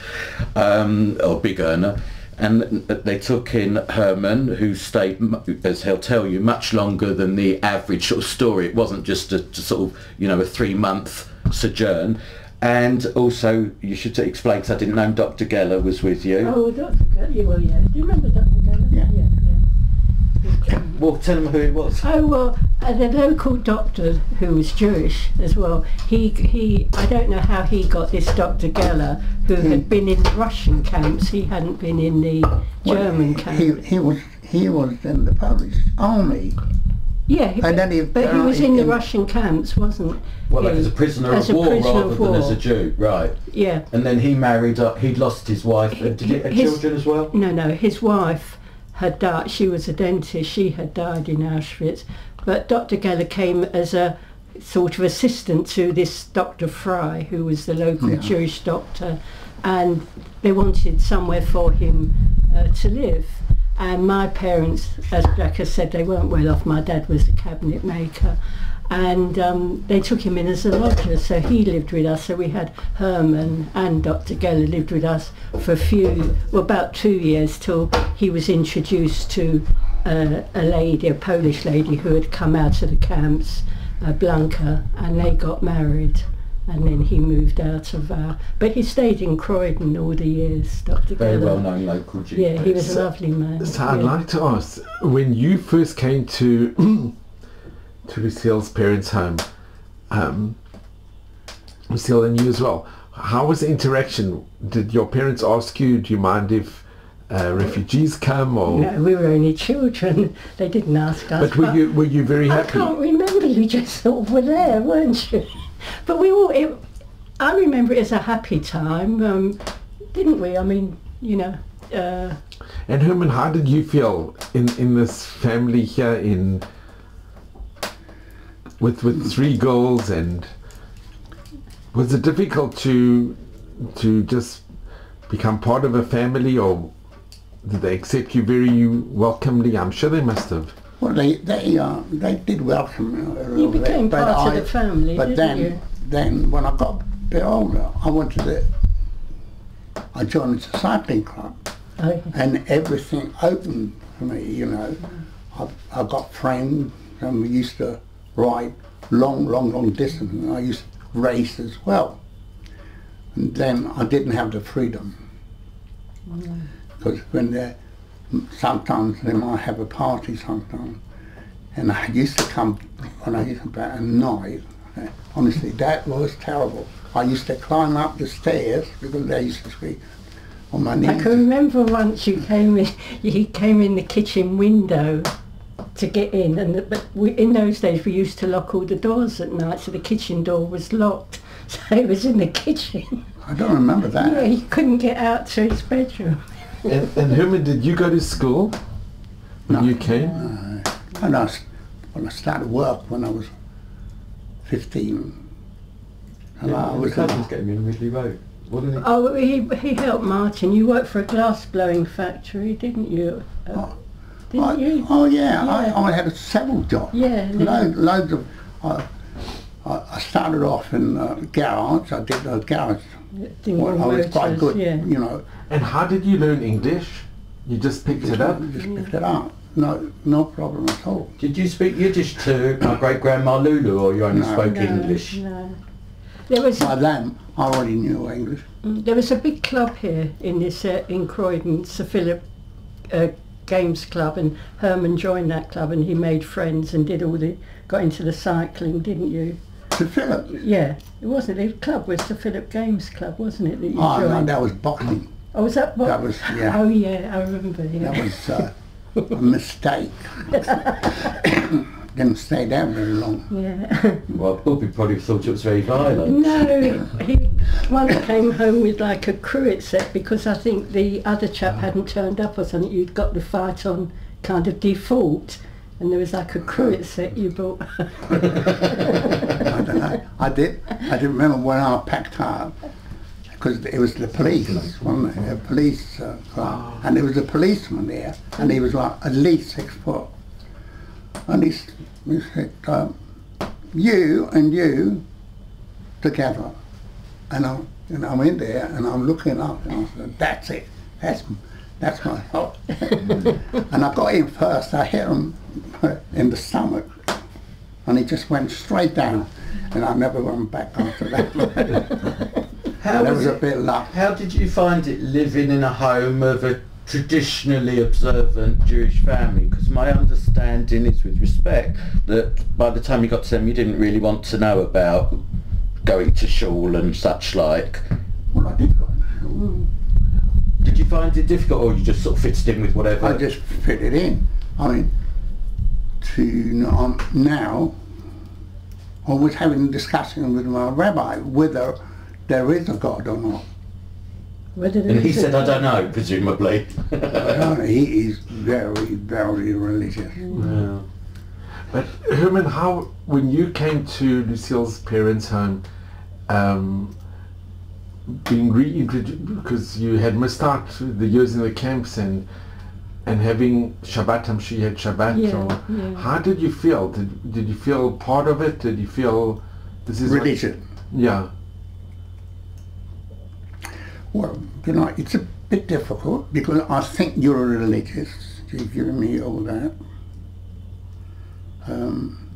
Speaker 4: um, or big earner, and they took in Herman, who stayed, as he'll tell you, much longer than the average sort of story. It wasn't just a sort of, you know, a three-month sojourn. And also, you should explain, because I didn't know Dr. Geller was with you.
Speaker 3: oh, Dr. Geller, well, yeah. Do you remember Dr. Geller?
Speaker 2: Yeah.
Speaker 3: yeah. yeah.
Speaker 4: Well, tell them who he was.
Speaker 3: Oh well, uh, the local doctor who was Jewish as well. He he. I don't know how he got this Dr. Geller, who had been in the Russian camps. He hadn't been in the
Speaker 2: Well,
Speaker 3: German camp.
Speaker 2: He, he was he was in the Polish army.
Speaker 3: yeah, he-
Speaker 2: and then he-
Speaker 3: but he was in the Russian camps, wasn't?
Speaker 4: Well, like
Speaker 3: he?
Speaker 4: as a prisoner
Speaker 3: As
Speaker 4: of war
Speaker 3: prisoner
Speaker 4: rather
Speaker 3: of
Speaker 4: than as a Jew, right?
Speaker 3: Yeah.
Speaker 4: And then he married. up. he'd lost his wife. Uh, Did he have children as well?
Speaker 3: No, no. His wife had died. She was a dentist. She had died in Auschwitz. But Dr. Geller came as a sort of assistant to this Dr. Fry, who was the local
Speaker 2: Yeah.
Speaker 3: Jewish doctor, and they wanted somewhere for him uh, to live. And my parents, as Jack has said, they weren't well off. My dad was a cabinet maker. And um, they took him in as a lodger, so he lived with us. So we had Herman and Dr. Geller lived with us for a few, well, about two years till he was introduced to uh, a lady, a Polish lady who had come out of the camps, uh, Blanca, and they got married. And then he moved out of our, but he stayed in Croydon all the years, Dr.
Speaker 4: Very
Speaker 3: Geller.
Speaker 4: well known local GP.
Speaker 3: Yeah, he was a
Speaker 1: So-
Speaker 3: lovely man.
Speaker 1: So I'd like to ask, when you first came to to Lucille's parents' home, um, Lucille and you as well, how was the interaction? Did your parents ask you, do you mind if uh, refugees come or...
Speaker 3: No, we were only children. They didn't ask us.
Speaker 1: But were you, were you very happy I
Speaker 3: can't remember. You just sort of were there, weren't you? But we all. It, I remember it as a happy time, um, didn't we? I mean, you know. Uh,
Speaker 1: And Herman, how did you feel in, in this family here in with with three girls and was it difficult to to just become part of a family or did they accept you very welcomely? I'm sure they must have.
Speaker 2: Well, they they uh, they did welcome me a little
Speaker 3: became
Speaker 2: bit,
Speaker 3: part of
Speaker 2: I,
Speaker 3: the family,
Speaker 2: But
Speaker 3: didn't
Speaker 2: then
Speaker 3: you?
Speaker 2: then when I got a bit older, I went to the I joined the cycling club,
Speaker 3: I,
Speaker 2: and everything opened for me. You know, I, I got friends, and we used to ride long, long, long distance. And I used to race as well. And then I didn't have the freedom because when they sometimes they might have a party sometimes, and I used to come when I used to about at night. Honestly, that was terrible. I used to climb up the stairs because they used to be on my knees.
Speaker 3: I can remember once you came in. He came in the kitchen window to get in, and the, but we, in those days we used to lock all the doors at night, so the kitchen door was locked. So he was in the kitchen.
Speaker 2: I don't remember that.
Speaker 3: Yeah, he couldn't get out to his bedroom.
Speaker 1: And, and Herman, did you go to school when
Speaker 2: No.
Speaker 1: you came?
Speaker 2: And I, s- when I started work when I was 15. And I was
Speaker 4: cousins getting in Ridley Road, wasn't it?
Speaker 3: Oh, he he helped Martin. You worked for a glass blowing factory, didn't you? Uh,
Speaker 2: Oh,
Speaker 3: didn't
Speaker 2: I,
Speaker 3: you?
Speaker 2: oh yeah,
Speaker 3: Yeah.
Speaker 2: I, I had several jobs.
Speaker 3: Yeah,
Speaker 2: Loads, loads of. I I I started off in uh, garage. I did a garage.
Speaker 3: Didn't
Speaker 2: Well, I was quite good,
Speaker 3: Yeah.
Speaker 2: you know.
Speaker 1: And how did you learn English? You just picked it up?
Speaker 2: Just picked it up. No, no problem at all.
Speaker 4: Did you speak Yiddish to my great grandma Lulu, or you only
Speaker 2: No.
Speaker 4: spoke
Speaker 3: No,
Speaker 4: English?
Speaker 3: No. There was
Speaker 2: By then, I already knew English.
Speaker 3: there was a big club here in this uh, in Croydon, Sir Philip uh, Games Club, and Herman joined that club, and he made friends and did all the got into the cycling, didn't you?
Speaker 2: To Philip.
Speaker 3: Yeah, it wasn't. The club was the Philip Games Club, wasn't it? That you
Speaker 2: Oh, no,
Speaker 3: joined?
Speaker 2: that was boxing.
Speaker 3: oh, was that what?
Speaker 2: That was, yeah.
Speaker 3: Oh yeah, I remember. Yeah.
Speaker 2: That was uh, a mistake. Didn't stay there very long.
Speaker 3: yeah.
Speaker 4: Well, Bobby probably thought it was very violent.
Speaker 3: No, he once came home with like a cruet set because I think the other chap hadn't turned up or something. You'd got the fight on kind of default, and there was like a cruet set you bought.
Speaker 2: I don't know. I did. I did remember when I packed up because it was the police, wasn't it? A police uh, car, and there was a policeman there, and he was like at least six foot. And he, he said, um, "You and you together," and I'm and I'm in there, and I'm looking up, and I said, "That's it. That's that's my fault." and I got him first. I hit him in the stomach and he just went straight down, and I never went back after that.
Speaker 4: How
Speaker 2: that
Speaker 4: was
Speaker 2: was a bit luck.
Speaker 4: How did you find it living in a home of a traditionally observant Jewish family? Because my understanding is, with respect, that by the time you got to them, you didn't really want to know about going to shul and such like.
Speaker 2: Well, I did go in the school.
Speaker 4: Did you find it difficult, or you just sort of fitted in with whatever?
Speaker 2: I just fitted in. I mean, to um, now, I was having a discussion with my rabbi whether there is a God or not.
Speaker 3: Whether
Speaker 4: and he said, "I don't know," presumably.
Speaker 2: Uh, he is very, very religious.
Speaker 4: Yeah.
Speaker 1: But Herman, how when you came to Lucille's parents' home, um, being reintroduced because you had missed out the years in the camps, and and having Shabbat, I'm sure you had Shabbat.
Speaker 3: Yeah,
Speaker 1: or,
Speaker 3: yeah.
Speaker 1: How did you feel? Did, did you feel part of it? Did you feel this is what-
Speaker 2: Religion.
Speaker 1: yeah.
Speaker 2: Well, you know, it's a bit difficult because I think you're a religious. You've given me all that. Um,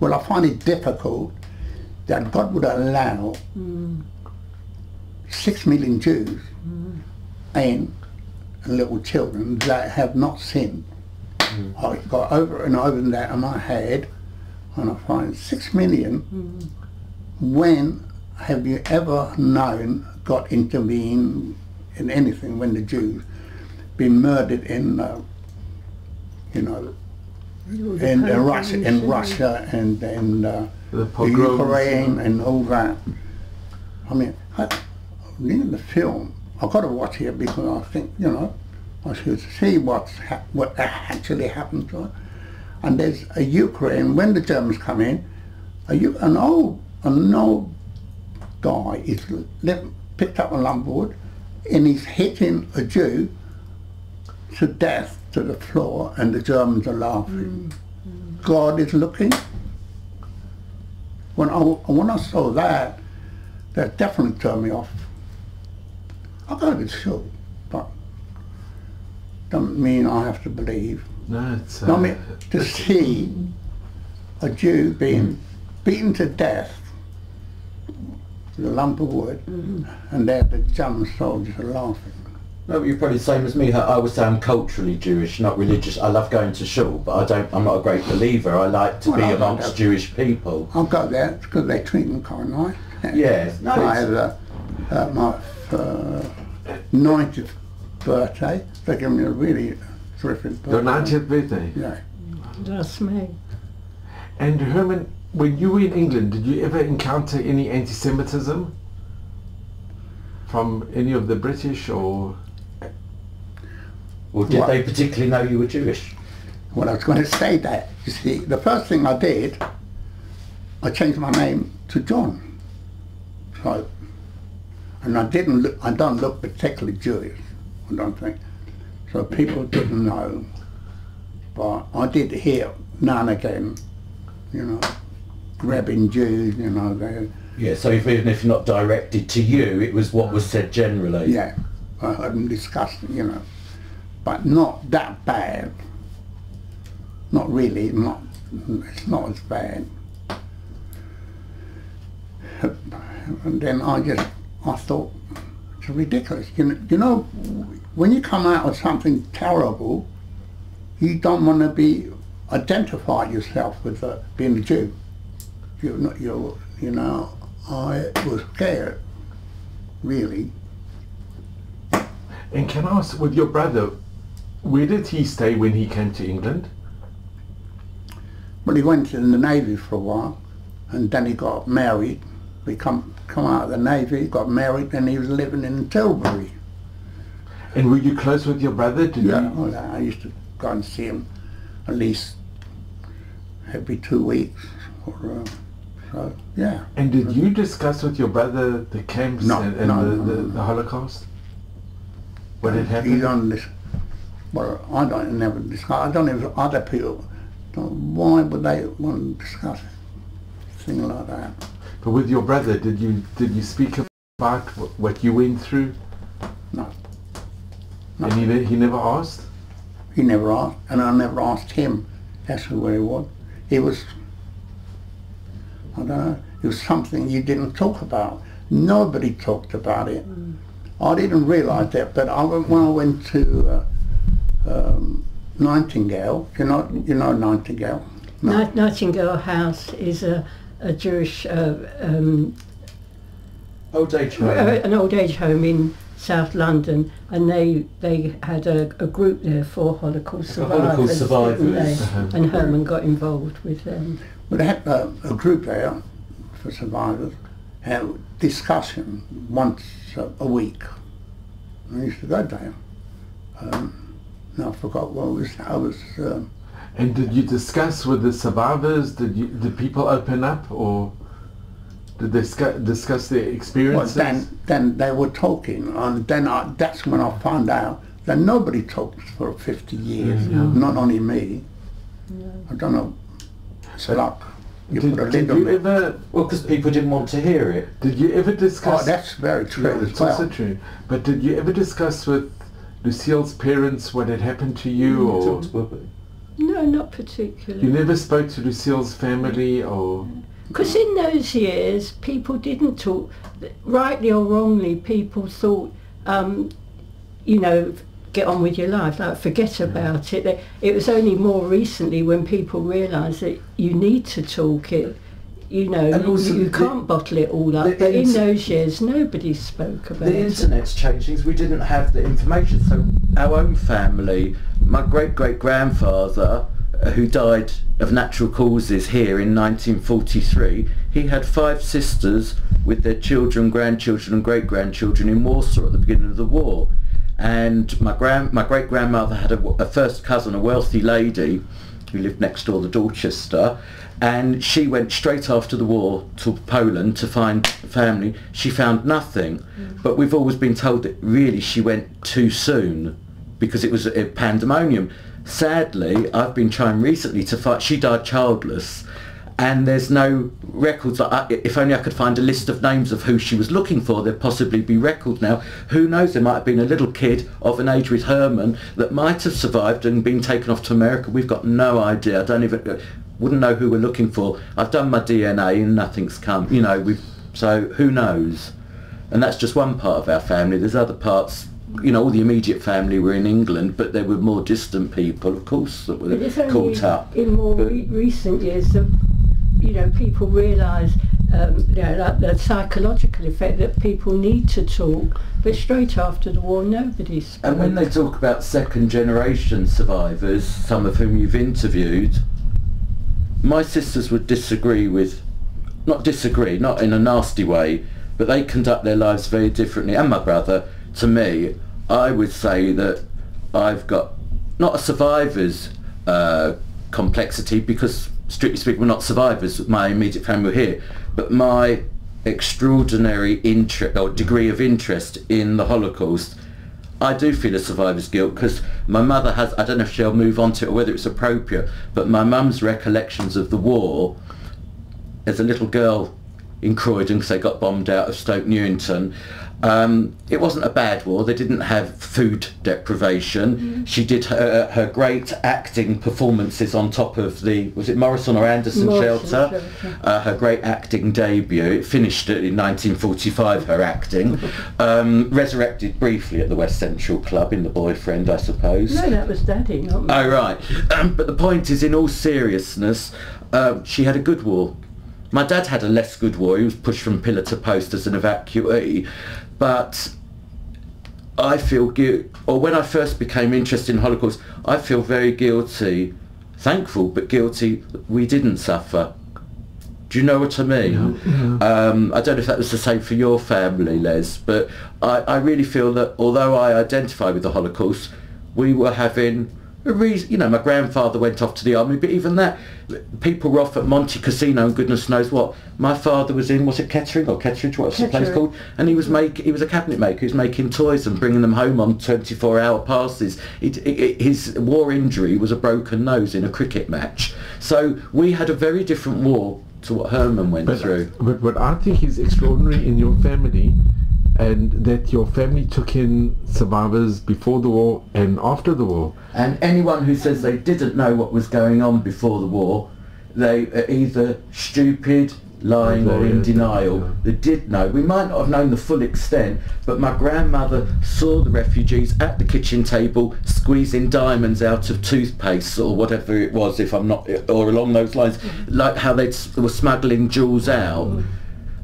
Speaker 2: well, I find it difficult that God would allow six million Jews and little children that have not sinned. I got over and over that in my head, and I find six million when have you ever known God intervene in anything when the Jews been murdered in, uh, you know, in uh, Russia, in Russia and and uh,
Speaker 1: The
Speaker 2: the
Speaker 1: pogroms.
Speaker 2: Ukraine and all that. I mean, I, in the film, I've got to watch it because I think you know I should see what's ha- what actually happened to her. And there's a Ukraine when the Germans come in, a, U- an old an old guy is left, picked up a lumberwood and he's hitting a Jew to death to the floor, and the Germans are laughing. Mm, mm. God is looking. When I when I saw that, that definitely turned me off. I go to shul, but doesn't mean I have to believe.
Speaker 1: No, it's.
Speaker 2: I
Speaker 1: Uh,
Speaker 2: mean, to see a Jew being beaten to death with a lump of wood, and there the German soldiers are laughing.
Speaker 4: No, but you're probably the same as me. I would say I'm culturally Jewish, not religious. I love going to shul, but I don't. I'm not a great believer. I like to
Speaker 2: Well,
Speaker 4: be
Speaker 2: I don't
Speaker 4: amongst
Speaker 2: have-
Speaker 4: Jewish people.
Speaker 2: I'll go there because they treat them quite nice.
Speaker 4: Yeah, no,
Speaker 2: I had uh, uh, my uh, 90th birthday. They gave me a really terrific birthday.
Speaker 1: your 90th birthday.
Speaker 2: Yeah.
Speaker 3: That's me.
Speaker 1: And Herman, when you were in England, did you ever encounter any anti-Semitism from any of the British or?
Speaker 4: Well, did
Speaker 2: What?
Speaker 4: they particularly know you were Jewish?
Speaker 2: Well, I was going to say that. You see, the first thing I did, I changed my name to John. So, and I didn't look, I don't look particularly Jewish, I don't think. So people didn't know. But I did hear now and again, you know, grabbing Jews, you know, they,
Speaker 4: Yeah. So if, even if not directed to you, it was what was said generally.
Speaker 2: yeah, I heard them discussing, you know, but not that bad. Not really, not, it's not as bad. And then I just, I thought, it's ridiculous. You know, you know, when you come out of something terrible, you don't want to be, identify yourself with uh, being a Jew. You're not, you're, you know, I was scared, really.
Speaker 1: And can I ask, with your brother, where did he stay when he came to England?
Speaker 2: Well, he went in the Navy for a while, and then he got married. He come come out of the Navy, got married, and he was living in Tilbury.
Speaker 1: And were you close with your brother? Did
Speaker 2: Yeah,
Speaker 1: you?
Speaker 2: well, I used to go and see him at least every two weeks. Or, uh, so yeah,
Speaker 1: And did you discuss with your brother the camps
Speaker 2: No,
Speaker 1: and, and
Speaker 2: no,
Speaker 1: the,
Speaker 2: no,
Speaker 1: the, the Holocaust? What had happened?
Speaker 2: he don't listen. Well, I don't never discuss. I don't even other people. Don't, why would they want to discuss a thing like that?
Speaker 1: But with your brother, did you did you speak about what you went through?
Speaker 2: No,
Speaker 1: And he, he never asked?
Speaker 2: He never asked, and I never asked him That's to where he was. He was, I don't know, it was something you didn't talk about. Nobody talked about it. I didn't realise that, but I, when I went to uh, Nightingale, you know, you know Nightingale? No.
Speaker 3: Night- Nightingale House is a, a Jewish, uh, um,
Speaker 4: Old age
Speaker 3: uh,
Speaker 4: home.
Speaker 3: an old age home in South London, and they they had a, a group there for Holocaust
Speaker 4: For
Speaker 3: survivors.
Speaker 4: Holocaust
Speaker 3: didn't they?
Speaker 1: Uh-huh.
Speaker 3: And Herman got involved with them.
Speaker 2: But they had a, a group there for survivors, had discussion once a, a week. I used to go there. Um, now I forgot what it was. I was. Um,
Speaker 1: And did you discuss with the survivors? Did you did people open up or did they scu- discuss their
Speaker 2: well,
Speaker 1: experiences?
Speaker 2: then, then they were talking, and then I, that's when I found out that nobody talked for 50 years,
Speaker 1: Yeah.
Speaker 2: not only me. I don't know. It's luck. You
Speaker 1: Did,
Speaker 2: put a
Speaker 1: did
Speaker 2: lid on
Speaker 1: you
Speaker 2: it.
Speaker 1: ever
Speaker 4: Well, because people didn't want to hear it.
Speaker 1: did you ever discuss
Speaker 2: Oh, that's very true
Speaker 1: Yeah,
Speaker 2: as
Speaker 1: it's
Speaker 2: well.
Speaker 1: also true. But did you ever discuss with Lucille's parents what had happened to you, or
Speaker 4: Talk to Bobby.
Speaker 3: No, not particularly.
Speaker 1: you never spoke to Lucille's family, or
Speaker 3: Because in those years, people didn't talk, rightly or wrongly, people thought, um, you know, get on with your life, like forget about it. It was only more recently when people realised that you need to talk it. You know,
Speaker 4: And also
Speaker 3: you, you
Speaker 4: the-
Speaker 3: can't bottle it all up. But in those years, nobody spoke about
Speaker 4: The
Speaker 3: it.
Speaker 4: The internet's changing. We didn't have the information. So our own family, my great great grandfather, uh, who died of natural causes here in 1943, he had five sisters with their children, grandchildren, and great grandchildren in Warsaw at the beginning of the war. And my grand, my great grandmother had a, a first cousin, a wealthy lady, who lived next door to Dorchester, and she went straight after the war to Poland to find family. She found nothing, mm. but we've always been told that really she went too soon because it was a pandemonium. Sadly, I've been trying recently to find. She died childless, and there's no records. I, if only I could find a list of names of who she was looking for, there'd possibly be records now. Who knows? There might have been a little kid of an age with Herman that might have survived and been taken off to America. We've got no idea. I don't even wouldn't know who we're looking for. I've done my DNA and nothing's come. You know, we've so who knows? And that's just one part of our family. There's other parts. You know, all the immediate family were in England, but there were more distant people, of course, that were
Speaker 3: But it's only
Speaker 4: caught up.
Speaker 3: in more re- recent years that you know people realise um, you know, like the psychological effect that people need to talk. But straight after the war, nobody spoke.
Speaker 4: And when they talk about second generation survivors, some of whom you've interviewed, my sisters would disagree with, not disagree, not in a nasty way, but they conduct their lives very differently. And my brother, to me, I would say that I've got not a survivor's uh, complexity because strictly speaking we're not survivors, my immediate family were here, but my extraordinary interest or degree of interest in the Holocaust I do feel a survivor's guilt because my mother has, I don't know if she'll move on to it or whether it's appropriate, but my mum's recollections of the war as a little girl in Croydon because they got bombed out of Stoke Newington. Um, it wasn't a bad war. They didn't have food deprivation. She did her, her great acting performances on top of the, was it Morrison or Anderson
Speaker 3: Morrison
Speaker 4: shelter?
Speaker 3: Shelter.
Speaker 4: uh, her great acting debut. It finished in 1945, her acting. Um, resurrected briefly at the West Central Club in The Boyfriend, I suppose.
Speaker 3: no, that was Daddy, not me.
Speaker 4: Oh, right. Um, but the point is, in all seriousness, um, she had a good war. My dad had a less good war. He was pushed from pillar to post as an evacuee. But I feel guilt, or when I first became interested in Holocaust, I feel very guilty, thankful but guilty we didn't suffer. Do you know what I mean? Um, I don't know if that was the same for your family, Les, but I, I really feel that although I identify with the Holocaust, we were having. You know, my grandfather went off to the army, but even that, people were off at Monte Cassino and goodness knows what. My father was in, was it Kettering or Kettridge, what's the place called? And he was make he was a cabinet maker. He was making toys and bringing them home on 24-hour passes. It, it, it- his war injury was a broken nose in a cricket match. So we had a very different war to what Herman went
Speaker 1: But,
Speaker 4: through.
Speaker 1: but what I think is extraordinary in your family, and that your family took in survivors before the war and after the war.
Speaker 4: And anyone who says they didn't know what was going on before the war, they are either stupid, lying, or in denial.
Speaker 1: yeah.
Speaker 4: They did know. We might not have known the full extent, but my grandmother saw the refugees at the kitchen table squeezing diamonds out of toothpaste or whatever it was, if I'm not, or along those lines, like how they were smuggling jewels out. Mm.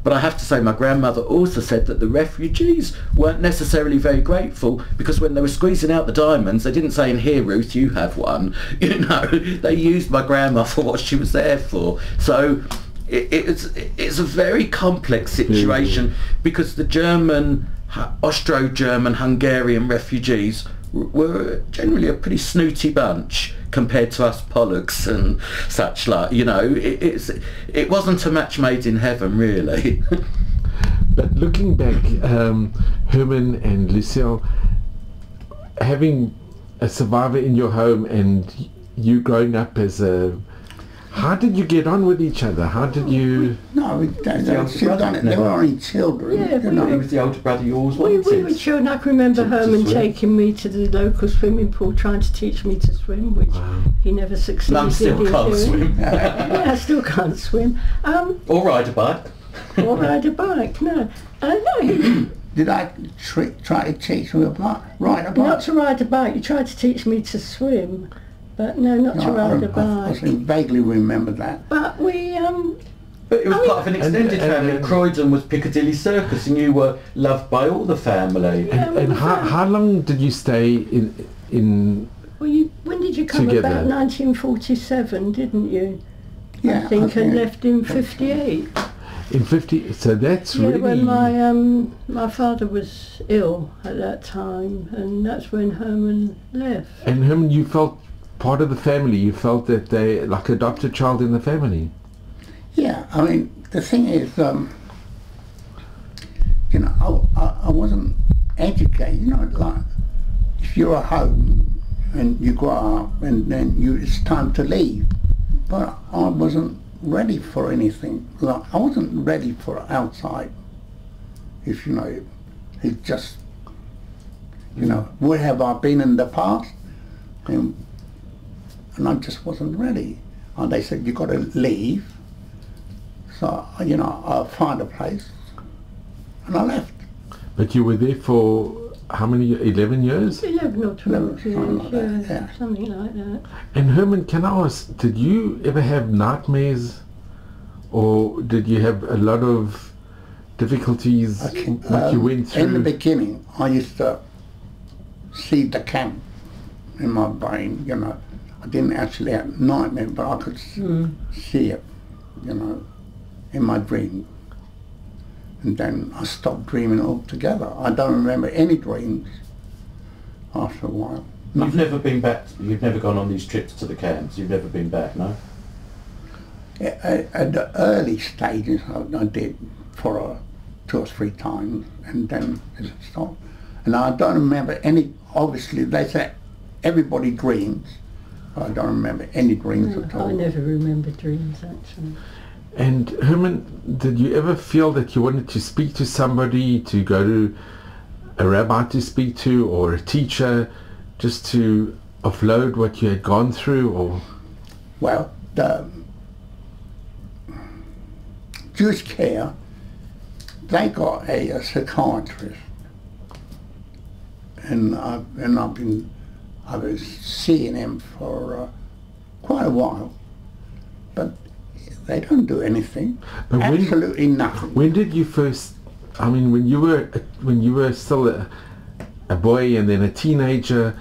Speaker 4: But I have to say my grandmother also said that the refugees weren't necessarily very grateful because when they were squeezing out the diamonds, they didn't say, in here, Ruth, you have one. You know, they used my grandma for what she was there for. So it, it's, it's a very complex mm. situation because the German, Austro-German, Hungarian refugees were generally a pretty snooty bunch compared to us Pollux and such like. You know, it, it's it wasn't a match made in heaven, really.
Speaker 1: But looking back, um, Herman and Lucille, having a survivor in your home and you growing up as a how did you get on with each other? How did you
Speaker 2: No, they, they,
Speaker 4: the
Speaker 2: they,
Speaker 4: older
Speaker 2: still
Speaker 4: brother,
Speaker 2: done it. they were only children.
Speaker 3: Yeah,
Speaker 2: you
Speaker 3: we
Speaker 2: know.
Speaker 4: He was the older brother you always
Speaker 3: We,
Speaker 4: wanted.
Speaker 3: we were children. I can remember
Speaker 4: To- to
Speaker 3: Herman
Speaker 4: swim.
Speaker 3: taking me to the local swimming pool, trying to teach me to swim, which
Speaker 1: Wow.
Speaker 3: he never succeeded
Speaker 4: Mum still can't
Speaker 3: doing.
Speaker 4: swim.
Speaker 3: Yeah, I still can't swim. Um,
Speaker 4: or ride a bike.
Speaker 3: or ride a bike. No, uh, no, he,
Speaker 2: Did I tr- try to teach you a bike? Ride a bike?
Speaker 3: not to ride a bike. He tried to teach me to swim, but no, not to
Speaker 2: No, I,
Speaker 3: ride a
Speaker 2: I, I,
Speaker 3: bike.
Speaker 2: think vaguely remember that.
Speaker 3: But we, um,
Speaker 4: But it was
Speaker 3: I mean-
Speaker 4: part of an extended
Speaker 1: And- and-
Speaker 4: family.
Speaker 1: and-
Speaker 4: Croydon was Piccadilly Circus, and you were loved by all the family.
Speaker 3: Yeah,
Speaker 1: and,
Speaker 3: we
Speaker 1: and how, how long did you stay in in
Speaker 3: well, you, when did you come?
Speaker 1: Together.
Speaker 3: About 1947, didn't you?
Speaker 2: Yeah,
Speaker 3: I think, and left in 58.
Speaker 1: in 50 so that's
Speaker 3: Yeah,
Speaker 1: really
Speaker 3: when my um my father was ill at that time, and that's when Herman left.
Speaker 1: and him you felt part of the family you felt that they like adopted child in the family
Speaker 2: Yeah, I mean, the thing is, um, you know, I, I, I wasn't educated. You know, like if you're at home and you grow up and then you, it's time to leave. But I wasn't ready for anything. Like I wasn't ready for outside. If you know, it just, you know, where have I been in the past? And, and I just wasn't ready. And they said, you've got to leave. So, you know, I found a place and I left.
Speaker 1: but you were there for how many ye- 11 years
Speaker 3: 11 or 12
Speaker 2: Eleven,
Speaker 3: years,
Speaker 2: something like that,
Speaker 3: yeah,
Speaker 2: yeah.
Speaker 3: something like that.
Speaker 1: and herman can i ask did you ever have nightmares or did you have a lot of difficulties
Speaker 2: I can-
Speaker 1: what you
Speaker 2: um,
Speaker 1: went through
Speaker 2: In the beginning, I used to see the camp in my brain, you know. I didn't actually have nightmare, but I could
Speaker 3: Mm.
Speaker 2: see it, you know, in my dream. And then I stopped dreaming altogether. I don't remember any dreams after a while.
Speaker 4: You've never been back. You've never gone on these trips to the camps. You've never been back, no.
Speaker 2: At, at- at the early stages, I, I did for uh, two or three times, and then it stopped. And I don't remember any. Obviously, they say everybody dreams. But I don't remember any dreams at all.
Speaker 3: I never remember dreams actually.
Speaker 1: And Herman, did you ever feel that you wanted to speak to somebody, to go to a rabbi to speak to, or a teacher, just to offload what you had gone through, or
Speaker 2: Well, the Jewish care, they got a, a psychiatrist, and I and I've been I was seeing him for uh, quite a while, but they don't do anything,
Speaker 1: But when-
Speaker 2: absolutely nothing.
Speaker 1: when did you first? I mean, when you were when you were still a, a boy and then a teenager,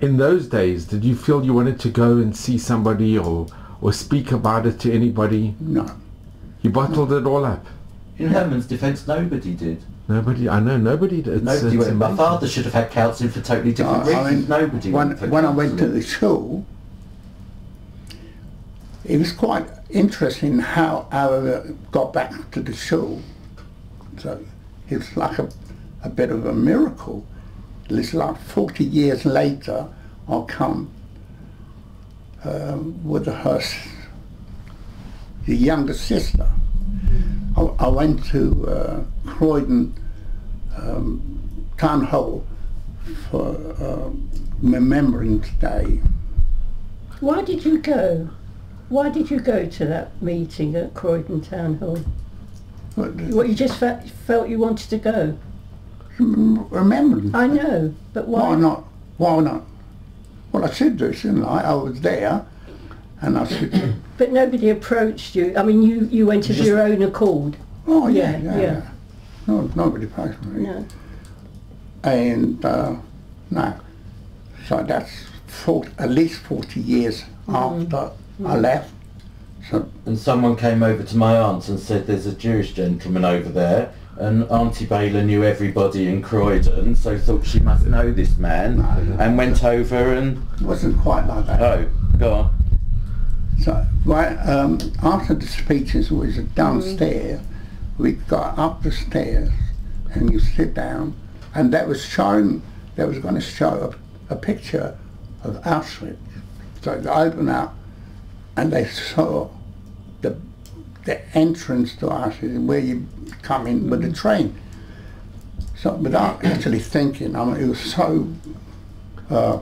Speaker 1: in those days, did you feel you wanted to go and see somebody or or speak about it to anybody?
Speaker 2: No,
Speaker 1: You bottled it all up.
Speaker 4: In Herman's defence, nobody did.
Speaker 1: Nobody, I know nobody. It's,
Speaker 4: Nobody
Speaker 1: it's
Speaker 4: went. My
Speaker 1: amazing.
Speaker 4: father should have had counselling for totally different
Speaker 2: I- I
Speaker 4: reasons.
Speaker 2: mean,
Speaker 4: nobody.
Speaker 2: when
Speaker 4: went
Speaker 2: when I went to the school, it was quite interesting how I got back to the school. So it's like a, a bit of a miracle. It's like 40 years later, I'll come um, with her the younger sister. I, I went to uh, Croydon um, Town Hall for um, Remembrance Day.
Speaker 3: Why did you go? Why did you go to that meeting at Croydon Town Hall?
Speaker 2: But
Speaker 3: What you just fe- felt you wanted to go?
Speaker 2: Remembrance
Speaker 3: I know, but why?
Speaker 2: Why not? Why not? Well, I should do, shouldn't I? I was there, and I should.
Speaker 3: But nobody approached you. I mean, you, you went of your own accord.
Speaker 2: Oh yeah,
Speaker 3: Yeah,
Speaker 2: yeah.
Speaker 3: yeah.
Speaker 2: Yeah. No, nobody approached me.
Speaker 3: No.
Speaker 2: And uh, no, so that's 40, at least forty years after I left. So
Speaker 4: and someone came over to my aunt's and said there's a Jewish gentleman over there and Auntie Baylor knew everybody in Croydon so thought she must know this man
Speaker 2: No, no.
Speaker 4: and went over and
Speaker 2: it wasn't quite like that.
Speaker 4: oh go on
Speaker 2: So right um, after the speeches was downstairs, we got up the stairs and you sit down, and that was showing they was going to show a, a picture of Auschwitz. So they opened up and they saw the the entrance to Auschwitz where you come in with the train. So without actually thinking, I mean, it was so, uh,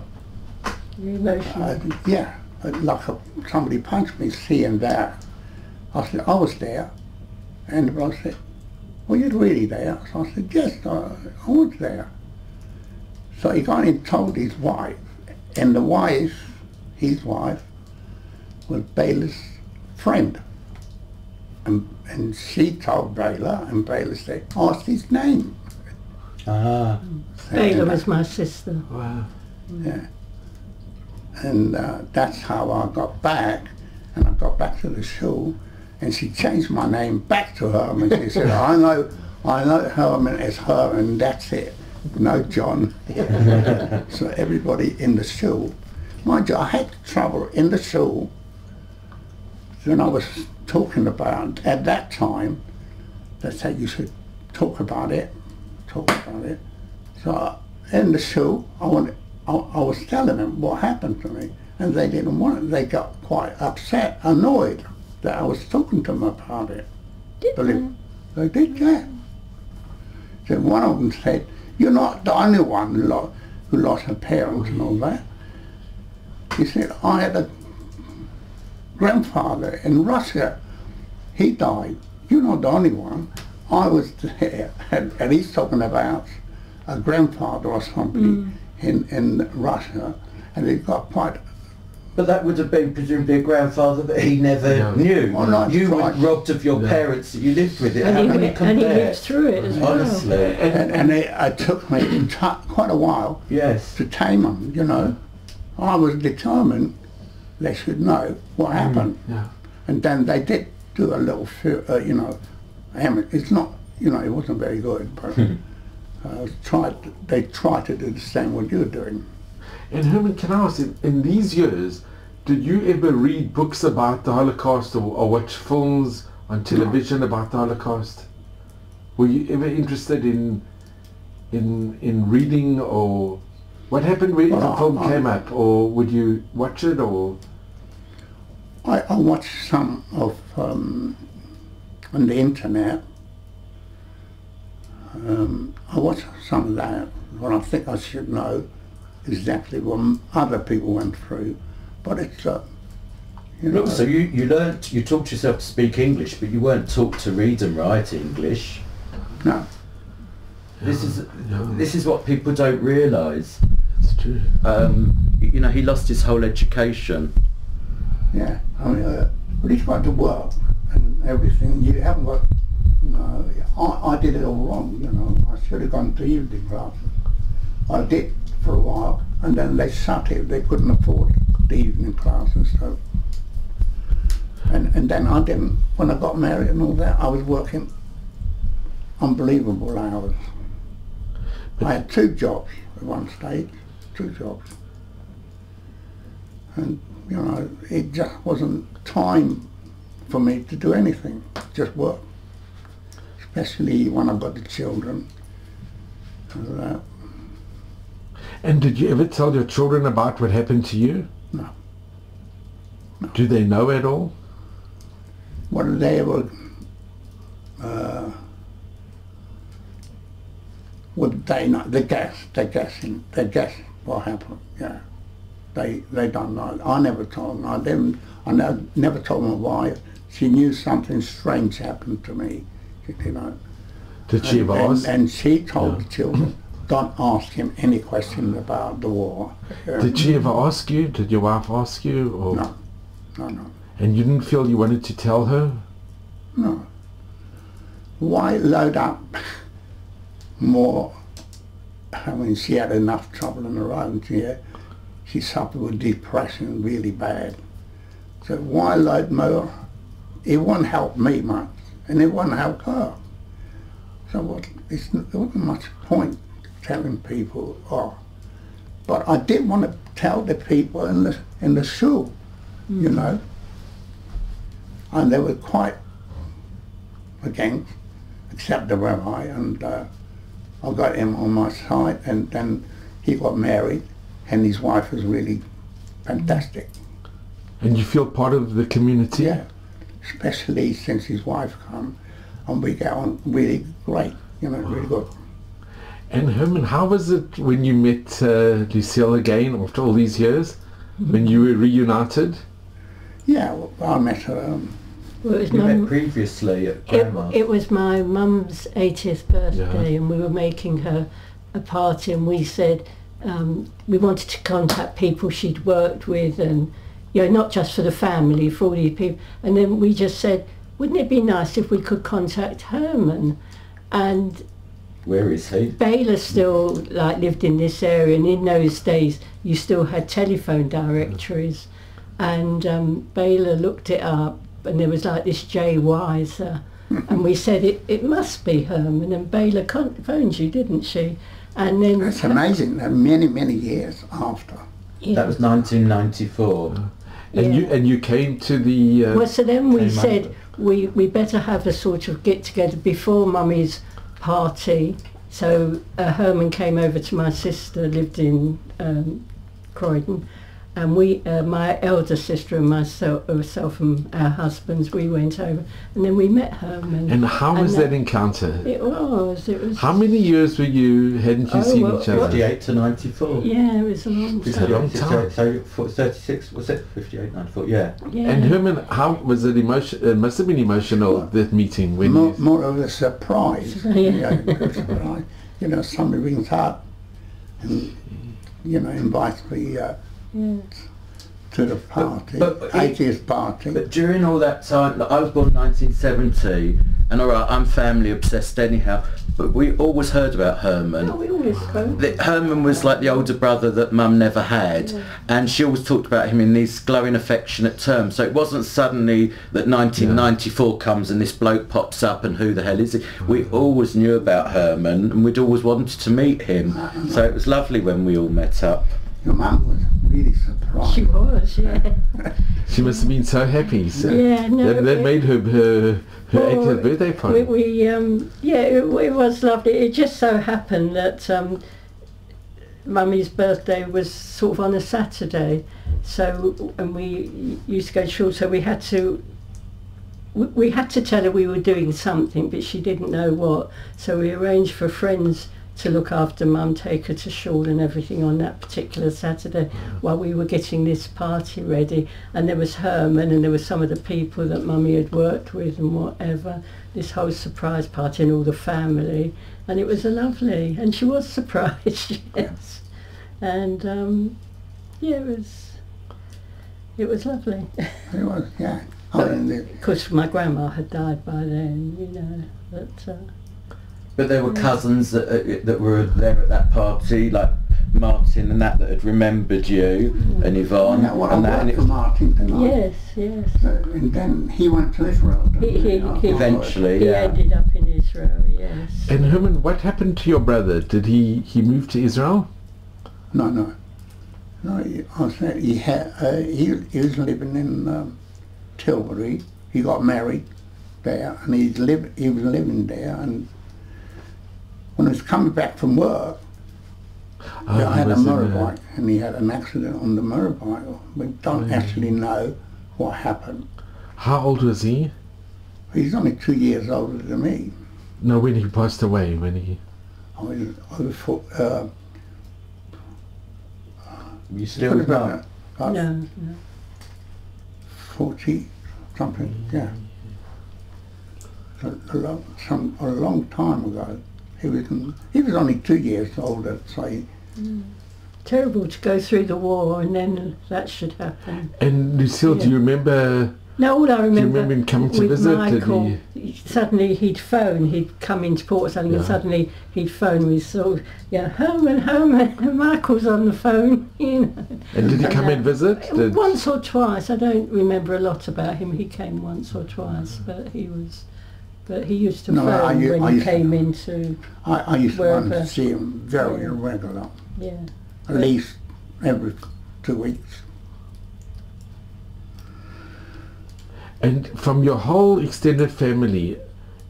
Speaker 3: Emotional.
Speaker 2: uh, yeah, like a, somebody punched me seeing that. I said, I was there. And I said, were you really there? So I said, yes, I, I was there. So he got in and told his wife, and the wife, his wife, was Baylor's friend. And, and she told Baylor, and Baylor said, asked his name.
Speaker 4: Ah.
Speaker 3: Baylor was my sister.
Speaker 1: Wow.
Speaker 2: Yeah. And uh, that's how I got back, and I got back to the school, and she changed my name back to Herman. She said, I know, I know Herman as Herman, that's it. No John. so everybody in the school, mind you, I had trouble in the school when I was talking about, at that time, they said you should talk about it, talk about it. So in the show, I, wanted, I, I was telling them what happened to me, and they didn't want it. They got quite upset, annoyed that I was talking to them about it.
Speaker 3: Did
Speaker 2: Believe they did mm. that. So one of them said, "You're not the only one who lost, who lost her parents and all that." He said, "I had a grandfather in Russia. He died. You're not the only one. I was there, and, and he's talking about a grandfather or somebody mm. in in Russia, and he got quite
Speaker 4: But that would have been presumably a grandfather that he never
Speaker 1: No.
Speaker 4: knew.
Speaker 2: Oh, no,
Speaker 4: you were robbed of your
Speaker 1: Yeah.
Speaker 4: parents that you lived with. It.
Speaker 3: And
Speaker 4: How
Speaker 3: he,
Speaker 4: can you
Speaker 3: went- and he lived through it as well.
Speaker 4: Honestly.
Speaker 2: and, and it, it took me quite a while
Speaker 4: Yes.
Speaker 2: to tame them, you know. I was determined they should know what happened.
Speaker 1: Yeah.
Speaker 2: And then they did do a little, fi- uh, you know, it's not, you know, it wasn't very good, but uh, tried, they tried to do the same what you were doing.
Speaker 1: And Herman, can I ask, in, in these years, did you ever read books about the Holocaust or, or watch films on television about the Holocaust? Were you ever interested in in in reading or what happened when
Speaker 2: Well,
Speaker 1: the film
Speaker 2: I-
Speaker 1: came up, or would you watch it or?
Speaker 2: I, I watched some of um, on the internet. Um, I watched some of that, but I think I should know exactly what other people went through. But it's, uh, you know,
Speaker 4: Look, so you, you learnt, you taught yourself to speak English, but you weren't taught to read and write English.
Speaker 2: no,
Speaker 4: This is
Speaker 1: Yeah.
Speaker 4: this is what people don't realise.
Speaker 1: It's true.
Speaker 4: Um, you know, he lost his whole education.
Speaker 2: yeah. I mean, uh, but he's got to work and everything. You haven't got. No, I, I did it all wrong. You know, I should have gone to evening classes. I did for a while, and then they shut it. They couldn't afford the evening classes, so. And and then I didn't. When I got married and all that, I was working unbelievable hours. I had two jobs at one stage, two jobs. And, you know, it just wasn't time for me to do anything, just work. Especially when I got the children. And that.
Speaker 1: And did you ever tell your children about what happened to you?
Speaker 2: No.
Speaker 1: Do they know at all?
Speaker 2: What did they ever, uh, would they not, they guess, they guessing, they guess what happened, yeah. They, they don't know. I never told them. I didn't, I never, never told my wife. She knew something strange happened to me, you know.
Speaker 1: Did she
Speaker 2: and, and, and she told the children, don't ask him any questions about the war. Uh,
Speaker 1: Did she ever ask you? Did your wife ask you? Or
Speaker 2: No, no, no,
Speaker 1: and you didn't feel you wanted to tell her?
Speaker 2: no. Why load up more? I mean, she had enough trouble on her own. She, had, she suffered with depression really bad. So why load more? It won't help me much, and it won't help her. So what? It's, there wasn't much point telling people, oh. But I didn't want to tell the people in the in the school, you know. And they were quite against, except the rabbi, and uh, I got him on my side, and then he got married, and his wife was really fantastic.
Speaker 1: And you feel part of the community?
Speaker 2: Yeah, especially since his wife come, and we get on really great. You know, really good.
Speaker 1: And Herman, how was it when you met uh, Lucille again after all these years? When you were reunited?
Speaker 2: Yeah, well, I met her. Um,
Speaker 3: Well, it was
Speaker 4: You
Speaker 3: my,
Speaker 4: met previously at
Speaker 3: it, it was my mum's 80th birthday
Speaker 1: Yeah.
Speaker 3: and we were making her a party and we said um, we wanted to contact people she'd worked with and you know not just for the family for all these people and then we just said wouldn't it be nice if we could contact Herman and
Speaker 4: Where is he?
Speaker 3: Baylor still like lived in this area, and in those days you still had telephone directories. And um, Baylor looked it up, and there was like this J Weiser, and we said it, it must be Herman. And Baylor con- phoned you, didn't she? And then
Speaker 2: it's amazing that many, many years after.
Speaker 3: Yeah.
Speaker 4: That was 1994.
Speaker 1: And you and you came to the uh,
Speaker 3: Well, so then we said we, we better have a sort of get together before Mummy's party. So uh, Herman came over to my sister, lived in um, Croydon, and we, uh, my elder sister and myself, myself and our husbands, we went over, and then we met Herman.
Speaker 1: and how
Speaker 3: and
Speaker 1: was
Speaker 3: that-
Speaker 1: that encounter?
Speaker 3: It was. It was.
Speaker 1: How many years were you hadn't you
Speaker 3: Oh,
Speaker 1: seen
Speaker 3: well,
Speaker 1: each other?
Speaker 4: 58 to 94.
Speaker 3: Yeah, it was a long time.
Speaker 1: It's a long time.
Speaker 4: So, so 36, was it 58, 94? Yeah.
Speaker 3: Yeah.
Speaker 1: And Herman, how was it emotion? It must have been emotional that meeting when
Speaker 2: more,
Speaker 1: you.
Speaker 2: more of a surprise.
Speaker 3: Yeah.
Speaker 2: you, know, because, uh, you know, somebody rings up and, you know, invites me uh,
Speaker 3: yeah.
Speaker 2: to the party,
Speaker 4: but it-
Speaker 2: 80th party.
Speaker 4: But during all that time, like, I was born in 1970, and alright, I'm family obsessed anyhow, but we always heard about Herman.
Speaker 3: No, we always spoke.
Speaker 4: The, Herman was like the older brother that Mum never had, and she always talked about him in these glowing, affectionate terms. So it wasn't suddenly that 1994 comes and this bloke pops up and who the hell is he? We always knew about Herman, and we'd always wanted to meet him. So it was lovely when we all met up.
Speaker 2: Your mum was really surprised.
Speaker 3: She was, yeah.
Speaker 1: She must have been so happy. So
Speaker 3: Yeah, no,
Speaker 1: that, that made her her, her
Speaker 3: Well,
Speaker 1: 80th birthday party.
Speaker 3: we um, yeah, it, it was lovely. It just so happened that um, Mummy's birthday was sort of on a Saturday, so and we used to go to shul, so we had to. We we had to tell her we were doing something, but she didn't know what. So we arranged for friends to look after Mum, take her to shul and everything on that particular Saturday while we were getting this party ready. And there was Herman and there were some of the people that Mummy had worked with and whatever. This whole surprise party and all the family. And it was a lovely, and she was surprised, yes. And um, yeah, it was, it was lovely.
Speaker 2: It was, yeah. I mean,
Speaker 3: Of course, my grandma had died by then, you know. But uh,
Speaker 4: But there were cousins that, uh, that were there at that party, like Martin and that, that had remembered you, and Yvonne,
Speaker 2: yeah, well, I
Speaker 4: and that, and it was
Speaker 2: Martin tonight.
Speaker 3: yes, yes.
Speaker 2: And then he went to Israel. didn't
Speaker 3: He- he- he-
Speaker 4: eventually,
Speaker 3: He
Speaker 4: yeah.
Speaker 3: ended up in Israel, yes.
Speaker 1: and Herman, what happened to your brother? Did he he move to Israel?
Speaker 2: No, no. No, he, I said he had, uh, he, he was living in um, Tilbury. He got married there and he, live, he was living there and when he was coming back from work,
Speaker 1: Oh,
Speaker 2: he
Speaker 1: he
Speaker 2: had a
Speaker 1: was in,
Speaker 2: motorbike and he had an accident on the motorbike. We don't actually know what happened.
Speaker 1: How old was he?
Speaker 2: He's only two years older than me.
Speaker 1: No, when he passed away. When he.
Speaker 2: I was, I was for, uh,
Speaker 4: you still
Speaker 2: what
Speaker 4: with
Speaker 2: about
Speaker 4: Mum?
Speaker 2: that? Uh,
Speaker 3: No, no.
Speaker 2: 40 something, yeah. A, a, long, some, a long time ago. He was, he was only two years older, so he, mm.
Speaker 3: Terrible to go through the war and then that should happen.
Speaker 1: And Lucille, do you remember?
Speaker 3: No, all I remember, Do you
Speaker 1: remember him coming to visit? Did
Speaker 3: Michael, suddenly he'd phone, he'd come into port or something, and suddenly he'd phone me, so, yeah, Herman, Herman, and Michael's on the phone, you know.
Speaker 1: And did he come
Speaker 3: that-
Speaker 1: and visit? Did,
Speaker 3: Once or twice, I don't remember a lot about him. He came once or twice, but he was, but he used to
Speaker 2: No,
Speaker 3: phone
Speaker 2: I- I-
Speaker 3: when
Speaker 2: I
Speaker 3: he
Speaker 2: used to-
Speaker 3: came into,
Speaker 2: I, I used to want to see him very
Speaker 3: Yeah.
Speaker 2: regular,
Speaker 3: yeah.
Speaker 2: at least every two weeks.
Speaker 1: and from your whole extended family,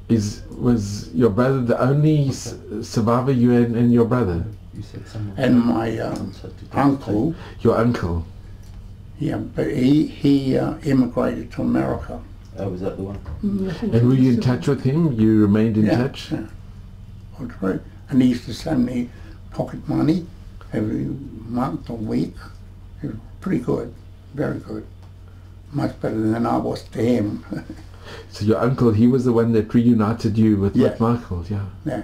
Speaker 1: is was your brother the only s- survivor you had and your brother?
Speaker 4: You said someone.
Speaker 2: and my um,
Speaker 4: contacted
Speaker 2: uncle.
Speaker 1: Your uncle.
Speaker 2: Yeah, but he he uh, immigrated to America.
Speaker 4: Oh, was that the one?
Speaker 3: Mm, I
Speaker 1: And were you in touch with him? You remained in
Speaker 2: yeah,
Speaker 1: touch?
Speaker 2: Yeah. All true. And he used to send me pocket money every month or week. It was pretty good, very good. Much better than I was to him.
Speaker 1: So your uncle, he was the one that reunited you with,
Speaker 2: Yeah.
Speaker 1: with Michael, yeah.
Speaker 2: yeah.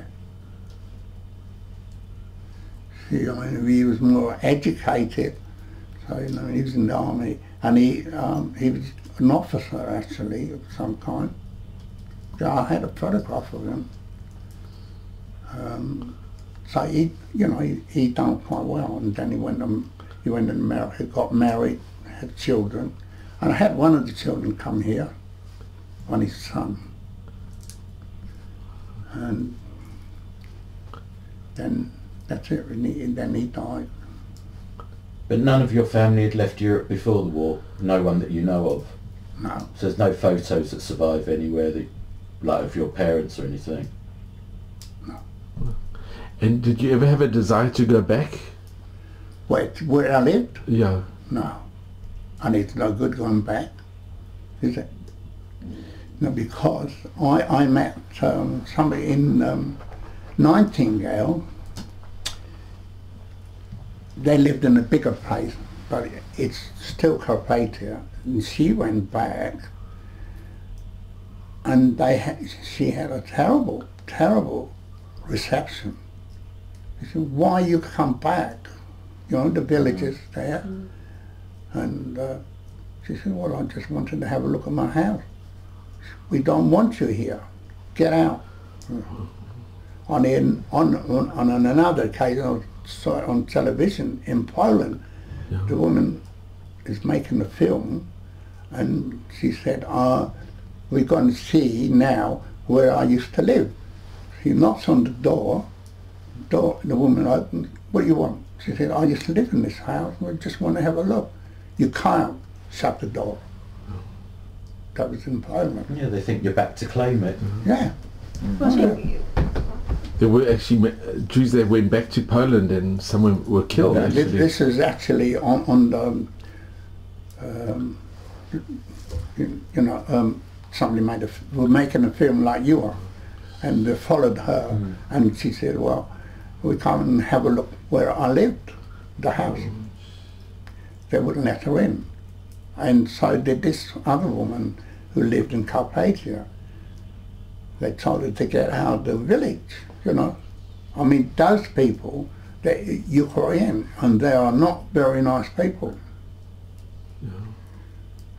Speaker 2: See, I mean, he was more educated. So, you know, he was in the army. And he, um, he was an officer, actually, of some kind. I had a photograph of him. Um, so he, you know, he, he done quite well. And then he went to, he went America, got married, had children. And I had one of the children come here, one his son. And then that's it. And he, then he died.
Speaker 4: But none of your family had left Europe before the war. No one that you know of.
Speaker 2: No,
Speaker 4: So there's no photos that survive anywhere that, like of your parents or anything. No.
Speaker 1: And did you ever have a desire to go back?
Speaker 2: where where I lived?
Speaker 1: Yeah.
Speaker 2: No, and it's no good going back, is it? No, because I I met um, somebody in um, Nightingale. They lived in a bigger place, but it's still Carpathia. And she went back, and they had, she had a terrible, terrible reception. They said, "Why you come back?" You know, the villages mm-hmm. there. Mm-hmm. And uh, she said, well, I just wanted to have a look at my house. We don't want you here. Get out. Mm-hmm. On, in, on, on, on another occasion, I saw it on television in Poland,
Speaker 1: Yeah.
Speaker 2: the woman is making a film and she said, uh, we're going to see now where I used to live. She knocks on the door, door the woman opens, what do you want? She said, I used to live in this house, we just want to have a look. You can't shut the door. That was in Parliament.
Speaker 4: Yeah, they think you're back to claim it.
Speaker 2: Yeah.
Speaker 3: Well, I think
Speaker 1: There were actually Jews that went back to Poland and some were- were killed,
Speaker 2: This,
Speaker 1: actually.
Speaker 2: this is actually on, on the, um, you, you know, um, somebody made a, were making a film like you are, and they followed her, and she said, well, we come and have a look where I lived, the house. They wouldn't let her in. And so did this other woman who lived in Carpathia. They told her to get out of the village, you know. I mean, those people, they, Ukraine, and they are not very nice people.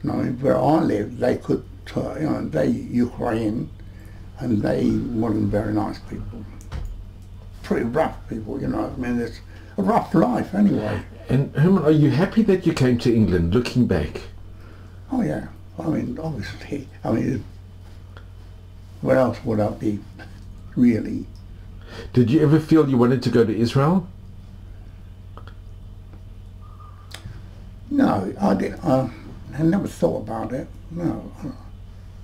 Speaker 2: You know, where I live, they could, uh, you know, they Ukraine, and they weren't very nice people. Pretty rough people, you know. I mean, it's a rough life anyway.
Speaker 1: And Herman, are you happy that you came to England, looking back?
Speaker 2: Oh yeah. I mean, obviously. I mean, where else would I be, really?
Speaker 1: Did you ever feel you wanted to go to Israel?
Speaker 2: No, I didn't. Uh, I never thought about it. No,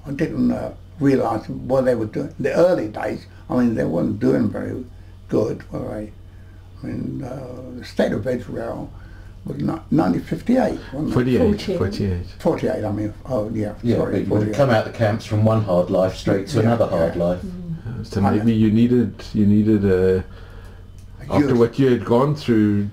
Speaker 2: I didn't uh, realise what they were doing. The early days, I mean, they weren't doing very good, were they? I mean, uh, the state of Israel was not 1958, wasn't it?
Speaker 1: 48,
Speaker 3: 48.
Speaker 1: 48.
Speaker 2: 48, I mean, oh yeah,
Speaker 4: Yeah,
Speaker 2: sorry,
Speaker 4: but you would come out of the camps from one hard life straight to
Speaker 2: Yeah,
Speaker 4: another hard
Speaker 2: yeah.
Speaker 4: life.
Speaker 1: Uh, So
Speaker 2: I know.
Speaker 1: maybe you needed, you needed a, after what you had gone through,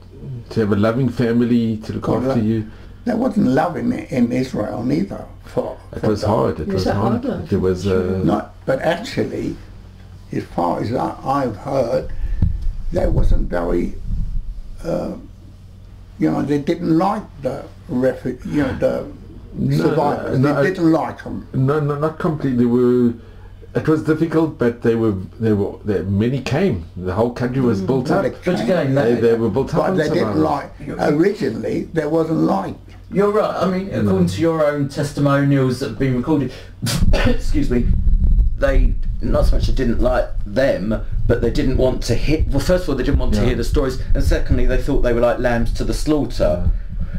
Speaker 1: to have a loving family to look
Speaker 2: Well,
Speaker 1: after
Speaker 2: that-
Speaker 1: you.
Speaker 2: There wasn't love in, in Israel neither. For,
Speaker 1: It
Speaker 2: for
Speaker 1: was hard. It
Speaker 3: It
Speaker 1: was
Speaker 3: was a
Speaker 1: hard.
Speaker 3: hard life,
Speaker 1: was
Speaker 3: sure.
Speaker 1: uh,
Speaker 2: Not, but actually, as far as I, I've heard, they wasn't very, uh, you know, they didn't like the refu- you know, the
Speaker 1: No,
Speaker 2: survivors.
Speaker 1: no,
Speaker 2: they
Speaker 1: I-
Speaker 2: didn't like them.
Speaker 1: no, no, not completely. Were it was difficult, but they were they were they, many came. The whole country was built up.
Speaker 4: But again,
Speaker 1: They, they were built up
Speaker 2: But
Speaker 1: on
Speaker 2: they didn't like, originally, There wasn't liked.
Speaker 4: You're right. I mean, according to your own testimonials that have been recorded, excuse me, they not so much they didn't like them, but they didn't want to hit. Well, first of all, they didn't want to hear the stories, and secondly, they thought they were like lambs to the slaughter.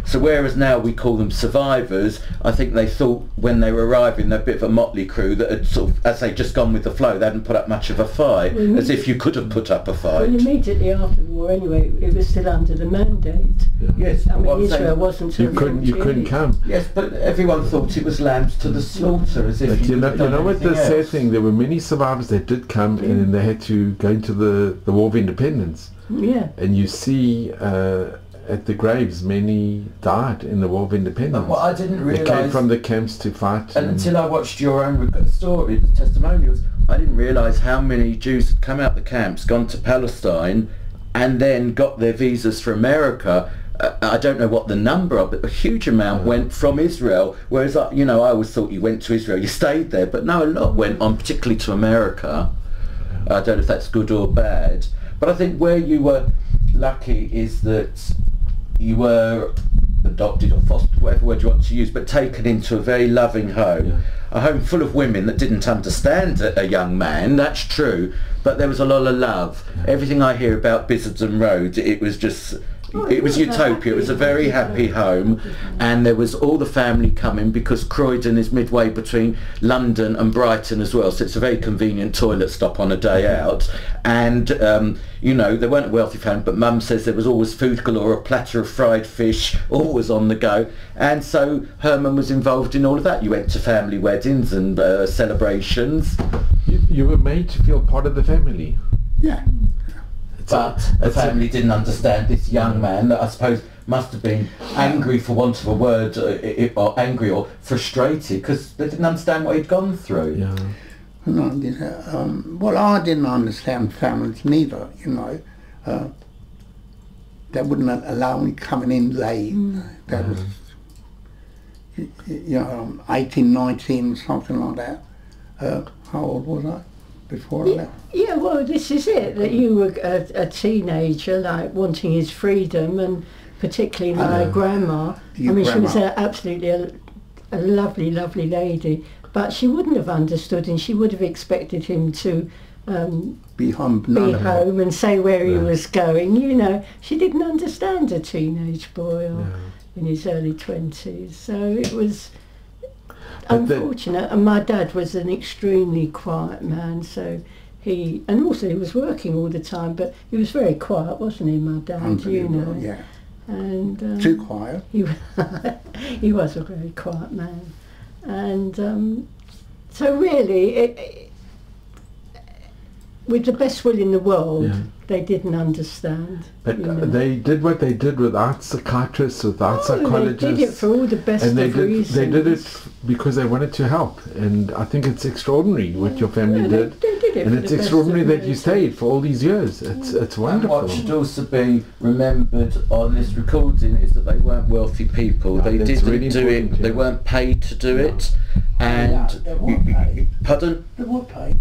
Speaker 4: So whereas now we call them survivors, I think they thought when they were arriving they're a bit of a motley crew that had sort of, as they'd just gone with the flow, they hadn't put up much of a fight,
Speaker 3: Well,
Speaker 4: as if you could have put up a fight.
Speaker 3: Well,
Speaker 4: fight.
Speaker 3: immediately after the war, anyway, it was still under the mandate.
Speaker 4: Yes,
Speaker 3: I
Speaker 4: but
Speaker 3: mean,
Speaker 4: I'm saying-
Speaker 3: Israel wasn't.
Speaker 1: You couldn't you couldn't come.
Speaker 4: Yes, but everyone thought it was lambs to the slaughter, as if
Speaker 1: But you
Speaker 4: could
Speaker 1: know,
Speaker 4: have
Speaker 1: you know what the
Speaker 4: anything
Speaker 1: sad thing? There were many survivors that did come and then they had to go into the, the War of Independence.
Speaker 3: Yeah.
Speaker 1: And you see uh, at the graves many died in the War of Independence.
Speaker 4: What I didn't realise...
Speaker 1: they came from the camps to fight.
Speaker 4: and until I watched your own story, the testimonials, I didn't realise how many Jews had come out of the camps, gone to Palestine, and then got their visas for America. Uh, I don't know what the number of, but a huge amount went from Israel. Whereas, I, you know, I always thought you went to Israel, you stayed there, but no, a lot went on, particularly to America. I don't know if that's good or bad, but I think where you were lucky is that you were adopted or fostered, whatever word you want to use, but taken into a very loving home.
Speaker 1: Yeah.
Speaker 4: A home full of women that didn't understand a, a young man, that's true, but there was a lot of love. Everything I hear about Bissenden Road, it was just, it was
Speaker 3: it was a
Speaker 4: utopia. It was a very
Speaker 3: happy home,
Speaker 4: and there was all the family coming because Croydon is midway between London and Brighton as well, so it's a very convenient toilet stop on a day out. And um, you know, they weren't a wealthy family, but Mum says there was always food galore, a platter of fried fish, always on the go. And so Herman was involved in all of that. You went to family weddings and uh, celebrations,
Speaker 1: you, you were made to feel part of the family.
Speaker 2: Yeah.
Speaker 1: It's a-
Speaker 4: but the
Speaker 1: a-
Speaker 4: family didn't understand this young man that I suppose must have been angry for want of a word, uh, or angry or frustrated because they didn't understand what he'd gone through.
Speaker 1: yeah.
Speaker 2: No, um, well, I didn't understand families neither, you know. Uh, they wouldn't allow me coming in late. That was, y- y- you know, um, 18, 19, something like that. Uh, how old was I before I
Speaker 3: Yeah, yeah, well, this is it, that you were a, a teenager, like, wanting his freedom, and particularly my
Speaker 1: Yeah.
Speaker 3: grandma. I mean, she was a, absolutely a, a lovely, lovely lady, but she wouldn't have understood, and she would have expected him to um,
Speaker 2: Be home,
Speaker 3: be
Speaker 2: none of it.
Speaker 3: home and say where he was going. You know, she didn't understand a teenage boy or
Speaker 1: Yeah.
Speaker 3: in his early 20s. So it was unfortunate. And my dad was an extremely quiet man, so he, and also he was working all the time, but he was very quiet, wasn't he, my dad? You know.
Speaker 2: yeah.
Speaker 3: And um,
Speaker 2: Too quiet.
Speaker 3: he, he was a very quiet man. And um, so really, it, it- with the best will in the world,
Speaker 1: Yeah.
Speaker 3: They didn't understand.
Speaker 1: But
Speaker 3: you know.
Speaker 1: they did what they did without psychiatrists, without
Speaker 3: Oh,
Speaker 1: psychologists.
Speaker 3: They did it for all the best
Speaker 1: and they did,
Speaker 3: reasons.
Speaker 1: they did it because they wanted to help. And I think it's extraordinary what your family did.
Speaker 3: They did it
Speaker 1: and it's extraordinary that you stayed for all these years. It's it's
Speaker 4: And
Speaker 1: wonderful.
Speaker 4: what should also be remembered on this recording is that they weren't wealthy people.
Speaker 1: No,
Speaker 4: they didn't
Speaker 1: really
Speaker 4: do it.
Speaker 1: important,
Speaker 4: They weren't paid to do
Speaker 1: No.
Speaker 4: it. And
Speaker 2: Yeah, they weren't paid.
Speaker 4: pardon,
Speaker 2: They were paid.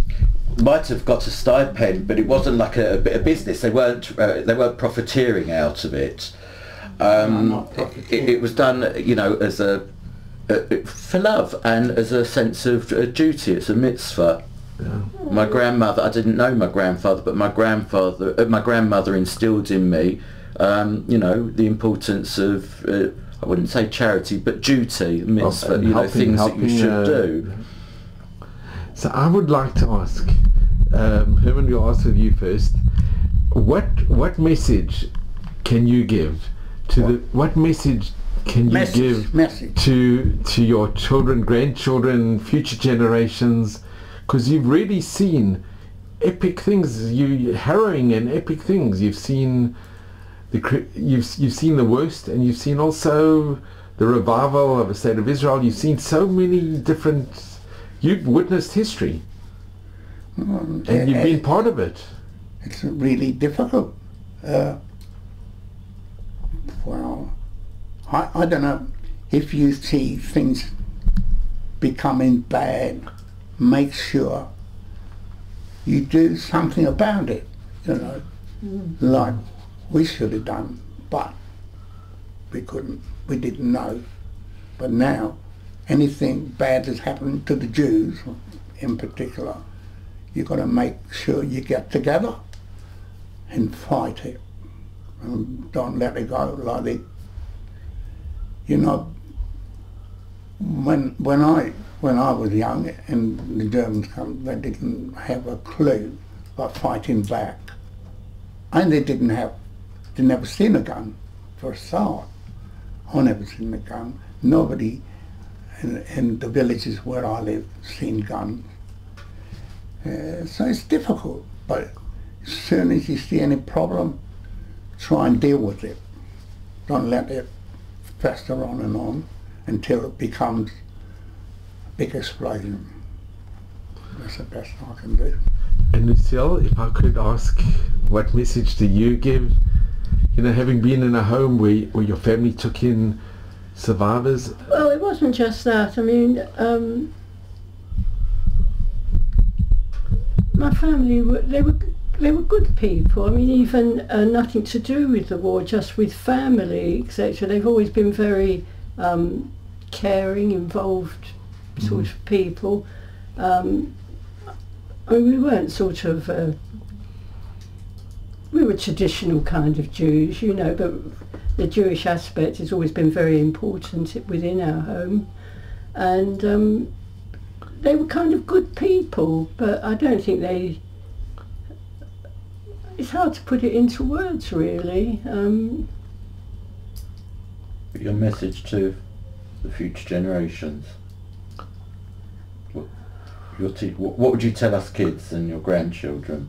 Speaker 4: might have got a stipend, but it wasn't like a, a bit of business. They weren't. Uh, they weren't profiteering out of it. Um,
Speaker 2: No,
Speaker 4: it, it was done, you know, as a uh, for love and as a sense of uh, duty. It's a mitzvah.
Speaker 1: Yeah.
Speaker 4: My grandmother, I didn't know my grandfather, but my grandfather, uh, my grandmother instilled in me, um, you know, the importance of, uh, I wouldn't say charity, but duty, mitzvah,
Speaker 1: and
Speaker 4: you know,
Speaker 1: helping-
Speaker 4: things that you should
Speaker 1: uh,
Speaker 4: do.
Speaker 1: So I would like to ask, um, Herman, we'll ask with you first. What what message can you give to the what message can you
Speaker 2: Message,
Speaker 1: give
Speaker 2: message.
Speaker 1: to to your children, grandchildren, future generations? Because you've really seen epic things, you harrowing and epic things. You've seen the you've you've seen the worst, and you've seen also the revival of the state of Israel. You've seen so many different. You've witnessed history,
Speaker 2: Um,
Speaker 1: and you've
Speaker 2: it-
Speaker 1: been part of it.
Speaker 2: it's really difficult. Uh, well, I, I don't know if you see things becoming bad, make sure you do something about it, you know, mm. like we should have done, but we couldn't, we didn't know. But now, anything bad that's happened to the Jews in particular, you've got to make sure you get together and fight it. And don't let it go like they you know, when when I when I was young and the Germans come, they didn't have a clue about fighting back, and they didn't have they never seen a gun for a start. I never seen a gun. Nobody in, in the villages where I live seen guns. Uh, so it's difficult, but as soon as you see any problem, try and deal with it. Don't let it fester on and on until it becomes a big explosion. That's the best I can do.
Speaker 1: And Lucille, if I could ask, what message do you give? You know, having been in a home where, where your family took in survivors.
Speaker 3: Well, it wasn't just that. I mean, um, my family were they were they were good people. I mean, even uh, nothing to do with the war, just with family, etc. They've always been very um, caring, involved sort of people. Um, I mean, we weren't sort of uh, we were traditional kind of Jews, you know, but the Jewish aspect has always been very important within our home, and um, they were kind of good people, but I don't think they. It's hard to put it into words, really. Um,
Speaker 4: Your message to the future generations. What, your te- what what would you tell us kids and your grandchildren?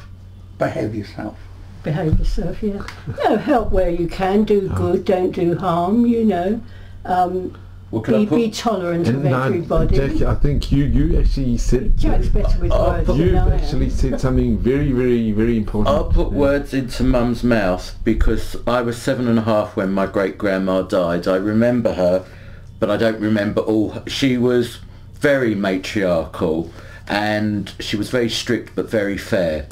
Speaker 2: Behave yourself.
Speaker 3: behave yourself, yeah. No, help where you can, do good, don't do harm, you know. Um,
Speaker 4: Well,
Speaker 3: be, be tolerant of everybody.
Speaker 1: Jackie, I think you, you actually said
Speaker 3: Jack's better with
Speaker 4: I'll
Speaker 3: words
Speaker 1: you've
Speaker 3: I am.
Speaker 1: actually said something very, very, very important.
Speaker 4: I'll put
Speaker 1: Yeah.
Speaker 4: words into Mum's mouth because I was seven and a half when my great grandma died. I remember her, but I don't remember all. She was very matriarchal, and she was very strict but very fair.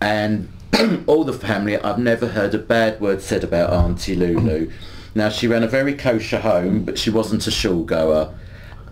Speaker 4: And all the family, I've never heard a bad word said about Auntie Lulu. Now she ran a very kosher home, but she wasn't a shul goer.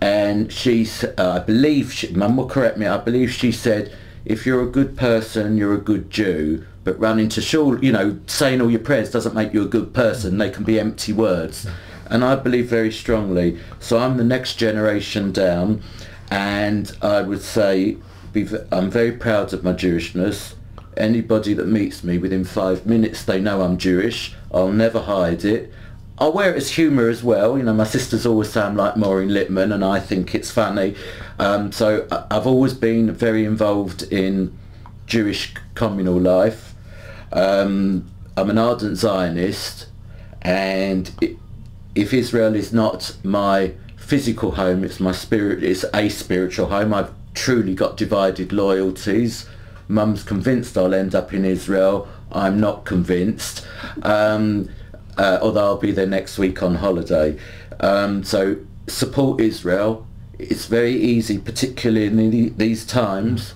Speaker 4: And she, s- uh, I believe, she, Mum will correct me. I believe she said, if you're a good person, you're a good Jew. But running to shul, you know, saying all your prayers doesn't make you a good person. They can be empty words. And I believe very strongly. So I'm the next generation down, and I would say, be, I'm very proud of my Jewishness. Anybody that meets me within five minutes they know I'm Jewish. I'll never hide it. I'll wear it as humour as well. You know my sisters always I'm like Maureen Lipman and I think it's funny. Um, so I- I've always been very involved in Jewish communal life. Um, I'm an ardent Zionist and i if Israel is not my physical home, it's my spirit, it's a spiritual home. I've truly got divided loyalties. Mum's convinced I'll end up in Israel. I'm not convinced, um, uh, although I'll be there next week on holiday. Um, so support Israel. It's very easy, particularly in the, these times,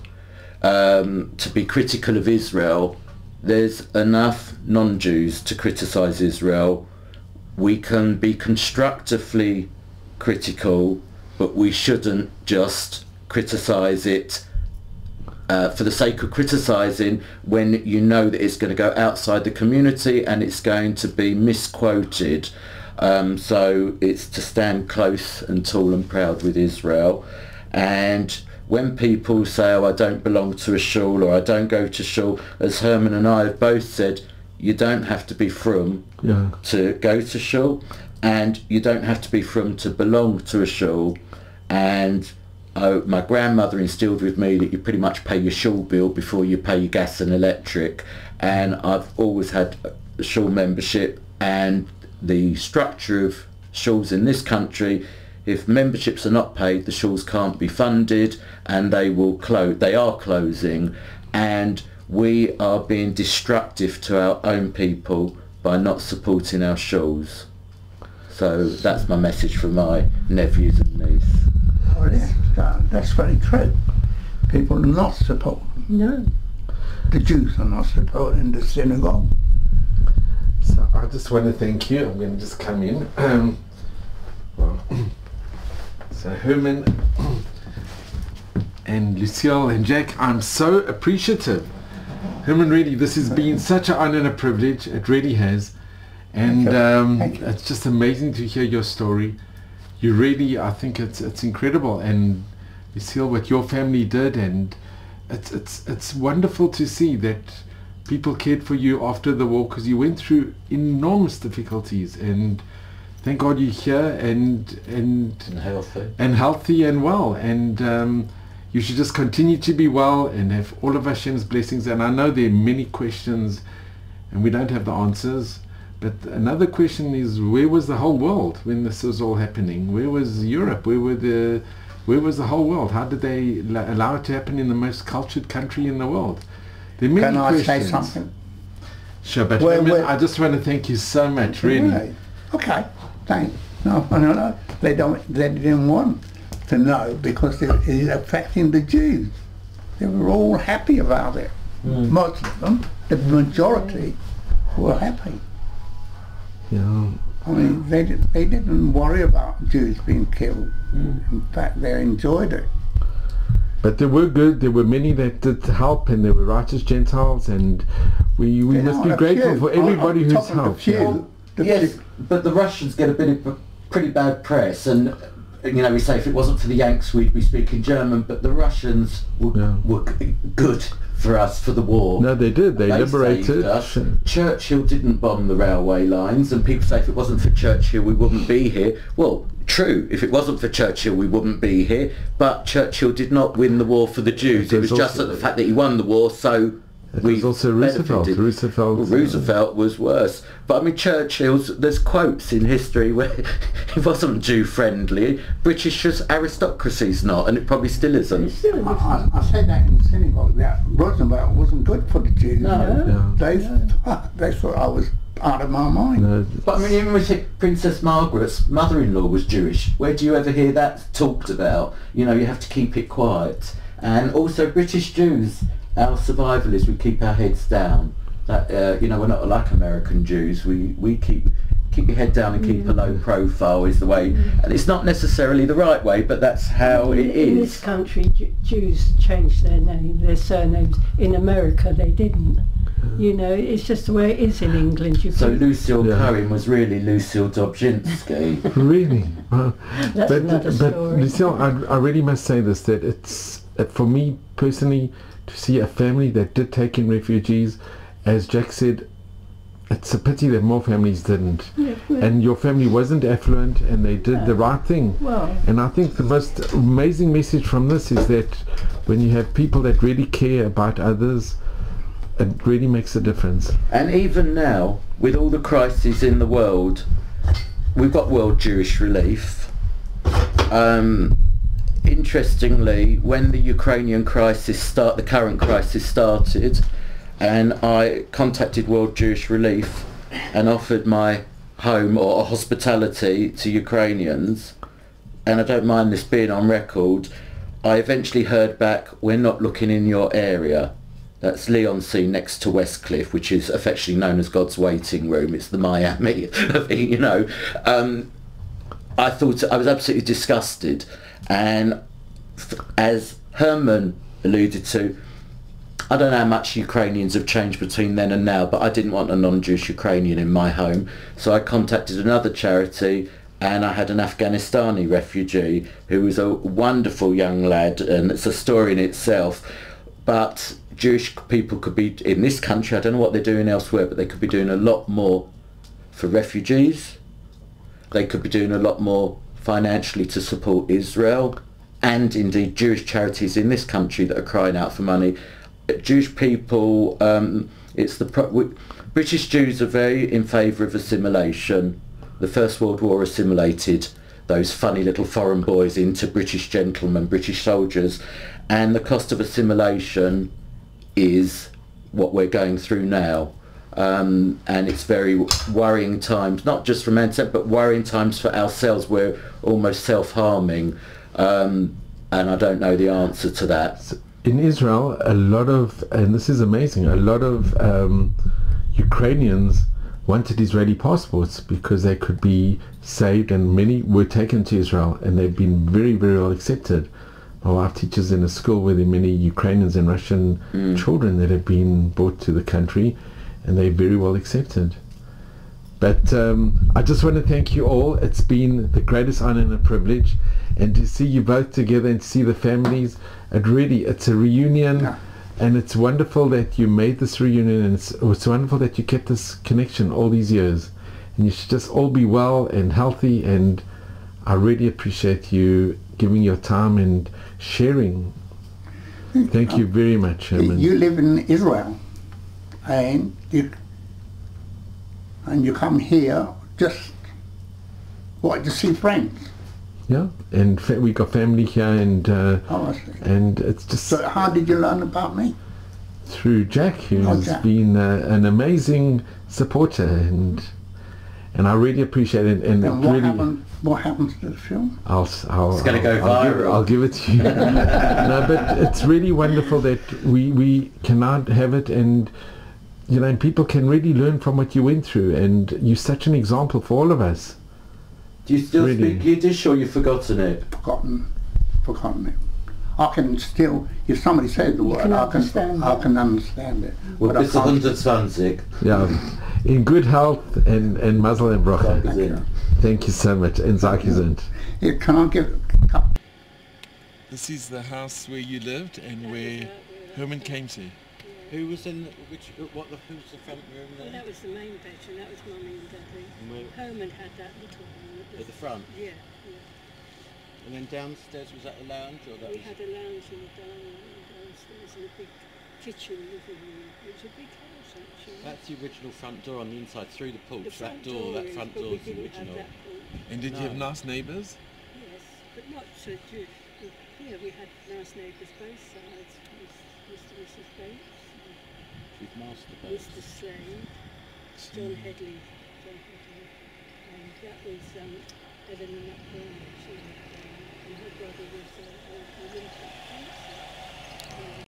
Speaker 4: um, to be critical of Israel. There's enough non-Jews to criticise Israel we can be constructively critical, but we shouldn't just criticise it uh, for the sake of criticising when you know that it's going to go outside the community and it's going to be misquoted. Um, so it's to stand close and tall and proud with Israel. And when people say, oh, I don't belong to a shul or I don't go to shul, as Herman and I have both said, you don't have to be frum
Speaker 1: Yeah.
Speaker 4: to go to shul and you don't have to be frum to belong to a shul. And uh, my grandmother instilled with me that you pretty much pay your shul bill before you pay your gas and electric. And I've always had a shul membership and the structure of shuls in this country if memberships are not paid the shuls can't be funded and they will close they are closing. And we are being destructive to our own people by not supporting our shuls. So that's my message for my nephews and niece.
Speaker 2: Oh, yes, that, that's very true. People are not supporting.
Speaker 3: No.
Speaker 2: The Jews are not supporting the synagogue.
Speaker 1: So I just want to thank you. I'm going to just come in. Um, well, so Herman and Lucille and Jack, I'm so appreciative. Herman, really, this has been such an honor and a privilege. It really has. And
Speaker 2: Thank you.
Speaker 1: um,
Speaker 2: Thank you.
Speaker 1: it's just amazing to hear your story. You really, I think it's it's incredible, and you see what your family did, and it's it's it's wonderful to see that people cared for you after the war because you went through enormous difficulties, and thank God you're here and and
Speaker 4: And healthy.
Speaker 1: and healthy and well. And um, you should just continue to be well and have all of Hashem's blessings. And I know there are many questions and we don't have the answers. But another question is where was the whole world when this was all happening? Where was Europe? Where were the where was the whole world? How did they la- allow it to happen in the most cultured country in the world? There are many
Speaker 2: Can I say something?
Speaker 1: Sure, but
Speaker 2: Where-
Speaker 1: I, mean,
Speaker 2: where-
Speaker 1: I just want to thank you so much, really.
Speaker 2: Right. Okay, thanks. No, no, no. They don't. They didn't want to know because it is affecting the Jews. They were all happy about it. Hmm. Most of them, the majority, were happy.
Speaker 1: Yeah.
Speaker 2: I mean, they did, they didn't worry about Jews being killed. Mm. In fact, they enjoyed it.
Speaker 1: But there were good. There were many that did help, and there were righteous Gentiles, and we, we
Speaker 2: There
Speaker 1: must be grateful
Speaker 2: few.
Speaker 1: for
Speaker 2: On- on
Speaker 1: everybody who's
Speaker 2: of the
Speaker 1: helped.
Speaker 2: few,
Speaker 1: yeah.
Speaker 2: the
Speaker 4: yes,
Speaker 2: few-
Speaker 4: but the Russians get a bit of pretty bad press, and you know we say if it wasn't for the Yanks, we'd be speaking German. But the Russians were,
Speaker 1: Yeah.
Speaker 4: were good for us for the war.
Speaker 1: No, they did. They,
Speaker 4: They
Speaker 1: liberated.
Speaker 4: us. Churchill didn't bomb the railway lines, and people say if it wasn't for Churchill, we wouldn't be here. Well, true. If it wasn't for Churchill, we wouldn't be here. But Churchill did not win the war for the Jews.
Speaker 1: It was
Speaker 4: was just that the fact that he won the war, so
Speaker 1: It
Speaker 4: we
Speaker 1: was also Roosevelt.
Speaker 4: benefited.
Speaker 1: Roosevelt.
Speaker 4: Well, Roosevelt um, was worse. But I mean, Churchill's, there's quotes in history where he wasn't Jew friendly. British aristocracy's not, and it probably still isn't.
Speaker 3: Still
Speaker 2: I, I, I said that in the synagogue that Roosevelt wasn't good for the Jews.
Speaker 3: No.
Speaker 2: They, they thought I was out of my mind.
Speaker 1: No,
Speaker 4: But I mean, even with Princess Margaret's mother-in-law was Jewish. Where do you ever hear that talked about? You know, you have to keep it quiet. And also British Jews, our survival is we keep our heads down. That uh, you know, we're not like American Jews. We we keep keep your head down and keep a mm. low profile is the way. Mm. And it's not necessarily the right way, but that's how it is.
Speaker 3: in this country, Ju- Jews changed their name, their surnames. In America, they didn't. You know, it's just the way it is in England. You
Speaker 4: So Lucille
Speaker 1: Yeah.
Speaker 4: Cohen was really Lucille Dobzhinsky.
Speaker 1: really. Wow.
Speaker 3: That's
Speaker 1: but
Speaker 3: another
Speaker 1: but
Speaker 3: story.
Speaker 1: Lucille, I, I really must say this that it's that for me personally to see a family that did take in refugees, as Jack said, it's a pity that more families didn't.
Speaker 3: Yeah, well,
Speaker 1: And your family wasn't affluent, and they did the right thing.
Speaker 3: well,
Speaker 1: And I think the most amazing message from this is that when you have people that really care about others, it really makes a difference.
Speaker 4: And even now, with all the crises in the world, we've got World Jewish Relief. Um, interestingly, when the Ukrainian crisis start, the current crisis started, and I contacted World Jewish Relief and offered my home or hospitality to Ukrainians, and I don't mind this being on record. I eventually heard back, we're not looking in your area. That's Leigh-on-Sea next to Westcliff, which is affectionately known as God's waiting room. It's the Miami, you know. Um, I thought I was absolutely disgusted, and as Herman alluded to, I don't know how much Ukrainians have changed between then and now, but I didn't want a non-Jewish Ukrainian in my home, so I contacted another charity and I had an Afghanistani refugee who was a wonderful young lad and it's a story in itself. But Jewish people could be in this country, I don't know what they're doing elsewhere, but they could be doing a lot more for refugees. They could be doing a lot more financially to support Israel and indeed Jewish charities in this country that are crying out for money. Jewish people, um, it's the pro- British Jews are very in favour of assimilation. The First World War assimilated those funny little foreign boys into British gentlemen, British soldiers, and the cost of assimilation is what we're going through now. Um, and it's very worrying times, not just for men, but worrying times for ourselves. We're almost self-harming, um, and I don't know the answer to that.
Speaker 1: In Israel, a lot of, and this is amazing, a lot of um, Ukrainians wanted Israeli passports because they could be saved, and many were taken to Israel, and they've been very, very well accepted. My wife teaches in a school where there are many Ukrainians and Russian children that have been brought to the country, and they're very well accepted. But um, I just want to thank you all. It's been the greatest honor and a privilege, and to see you both together and see the families. It really, it's a reunion,
Speaker 2: Yeah.
Speaker 1: and it's wonderful that you made this reunion, and it's, it's wonderful that you kept this connection all these years. And you should just all be well and healthy. And I really appreciate you giving your time and sharing. Thank you very much, Herman.
Speaker 2: You live in Israel, and you and you come here just what to see friends.
Speaker 1: Yeah, and fa- we got family here, and uh,
Speaker 2: Oh, I see.
Speaker 1: and it's just
Speaker 2: So how did you learn about me?
Speaker 1: through Jack, who's
Speaker 2: Oh, Jack.
Speaker 1: been uh, an amazing supporter, and and I really appreciate it. And,
Speaker 2: And what
Speaker 1: really,
Speaker 2: happened? What happens to the film?
Speaker 1: I'll, s- I'll,
Speaker 4: It's gonna
Speaker 1: I'll-
Speaker 4: go
Speaker 1: I'll give,
Speaker 4: viral.
Speaker 1: I'll give it to you. no, but it's really wonderful that we we cannot have it, and you know, and people can really learn from what you went through, and you're such an example for all of us.
Speaker 4: Do you still
Speaker 1: Really?
Speaker 4: speak Yiddish or you've forgotten it?
Speaker 2: Forgotten, forgotten it. I can still, if somebody says the word,
Speaker 3: can
Speaker 2: I can,
Speaker 3: understand
Speaker 2: I
Speaker 3: it.
Speaker 2: can understand it.
Speaker 4: Well,
Speaker 2: but I
Speaker 4: 120.
Speaker 1: Yeah, in good health and and mazel and bracha.
Speaker 4: Danke sehr.
Speaker 1: Thank you so much, and Zaki sind.
Speaker 2: Yeah, Can I give?
Speaker 1: This is the house where you lived and where Herman came to.
Speaker 4: Who was in which? What the? Who's the front room there?
Speaker 3: Well, that was the main bedroom. That was mummy and daddy.
Speaker 4: Where-
Speaker 3: Herman had that little one. that
Speaker 4: At the front,
Speaker 3: Yeah, yeah.
Speaker 4: and then downstairs was that a lounge or that
Speaker 3: We
Speaker 4: was?
Speaker 3: had a lounge in the dining room downstairs and a big kitchen living room. It was a big house actually.
Speaker 5: That's the original front door on the inside through the porch.
Speaker 3: the
Speaker 5: that door, that front door
Speaker 3: we
Speaker 5: is the original.
Speaker 3: Have that porch.
Speaker 1: And did you have nice neighbours?
Speaker 3: Yes, but not so good. Yeah, we had nice neighbours both sides. Mr. and Mrs. Bates,
Speaker 5: With
Speaker 3: Mr. Slade, John Headley, John Headley, and that was um. She and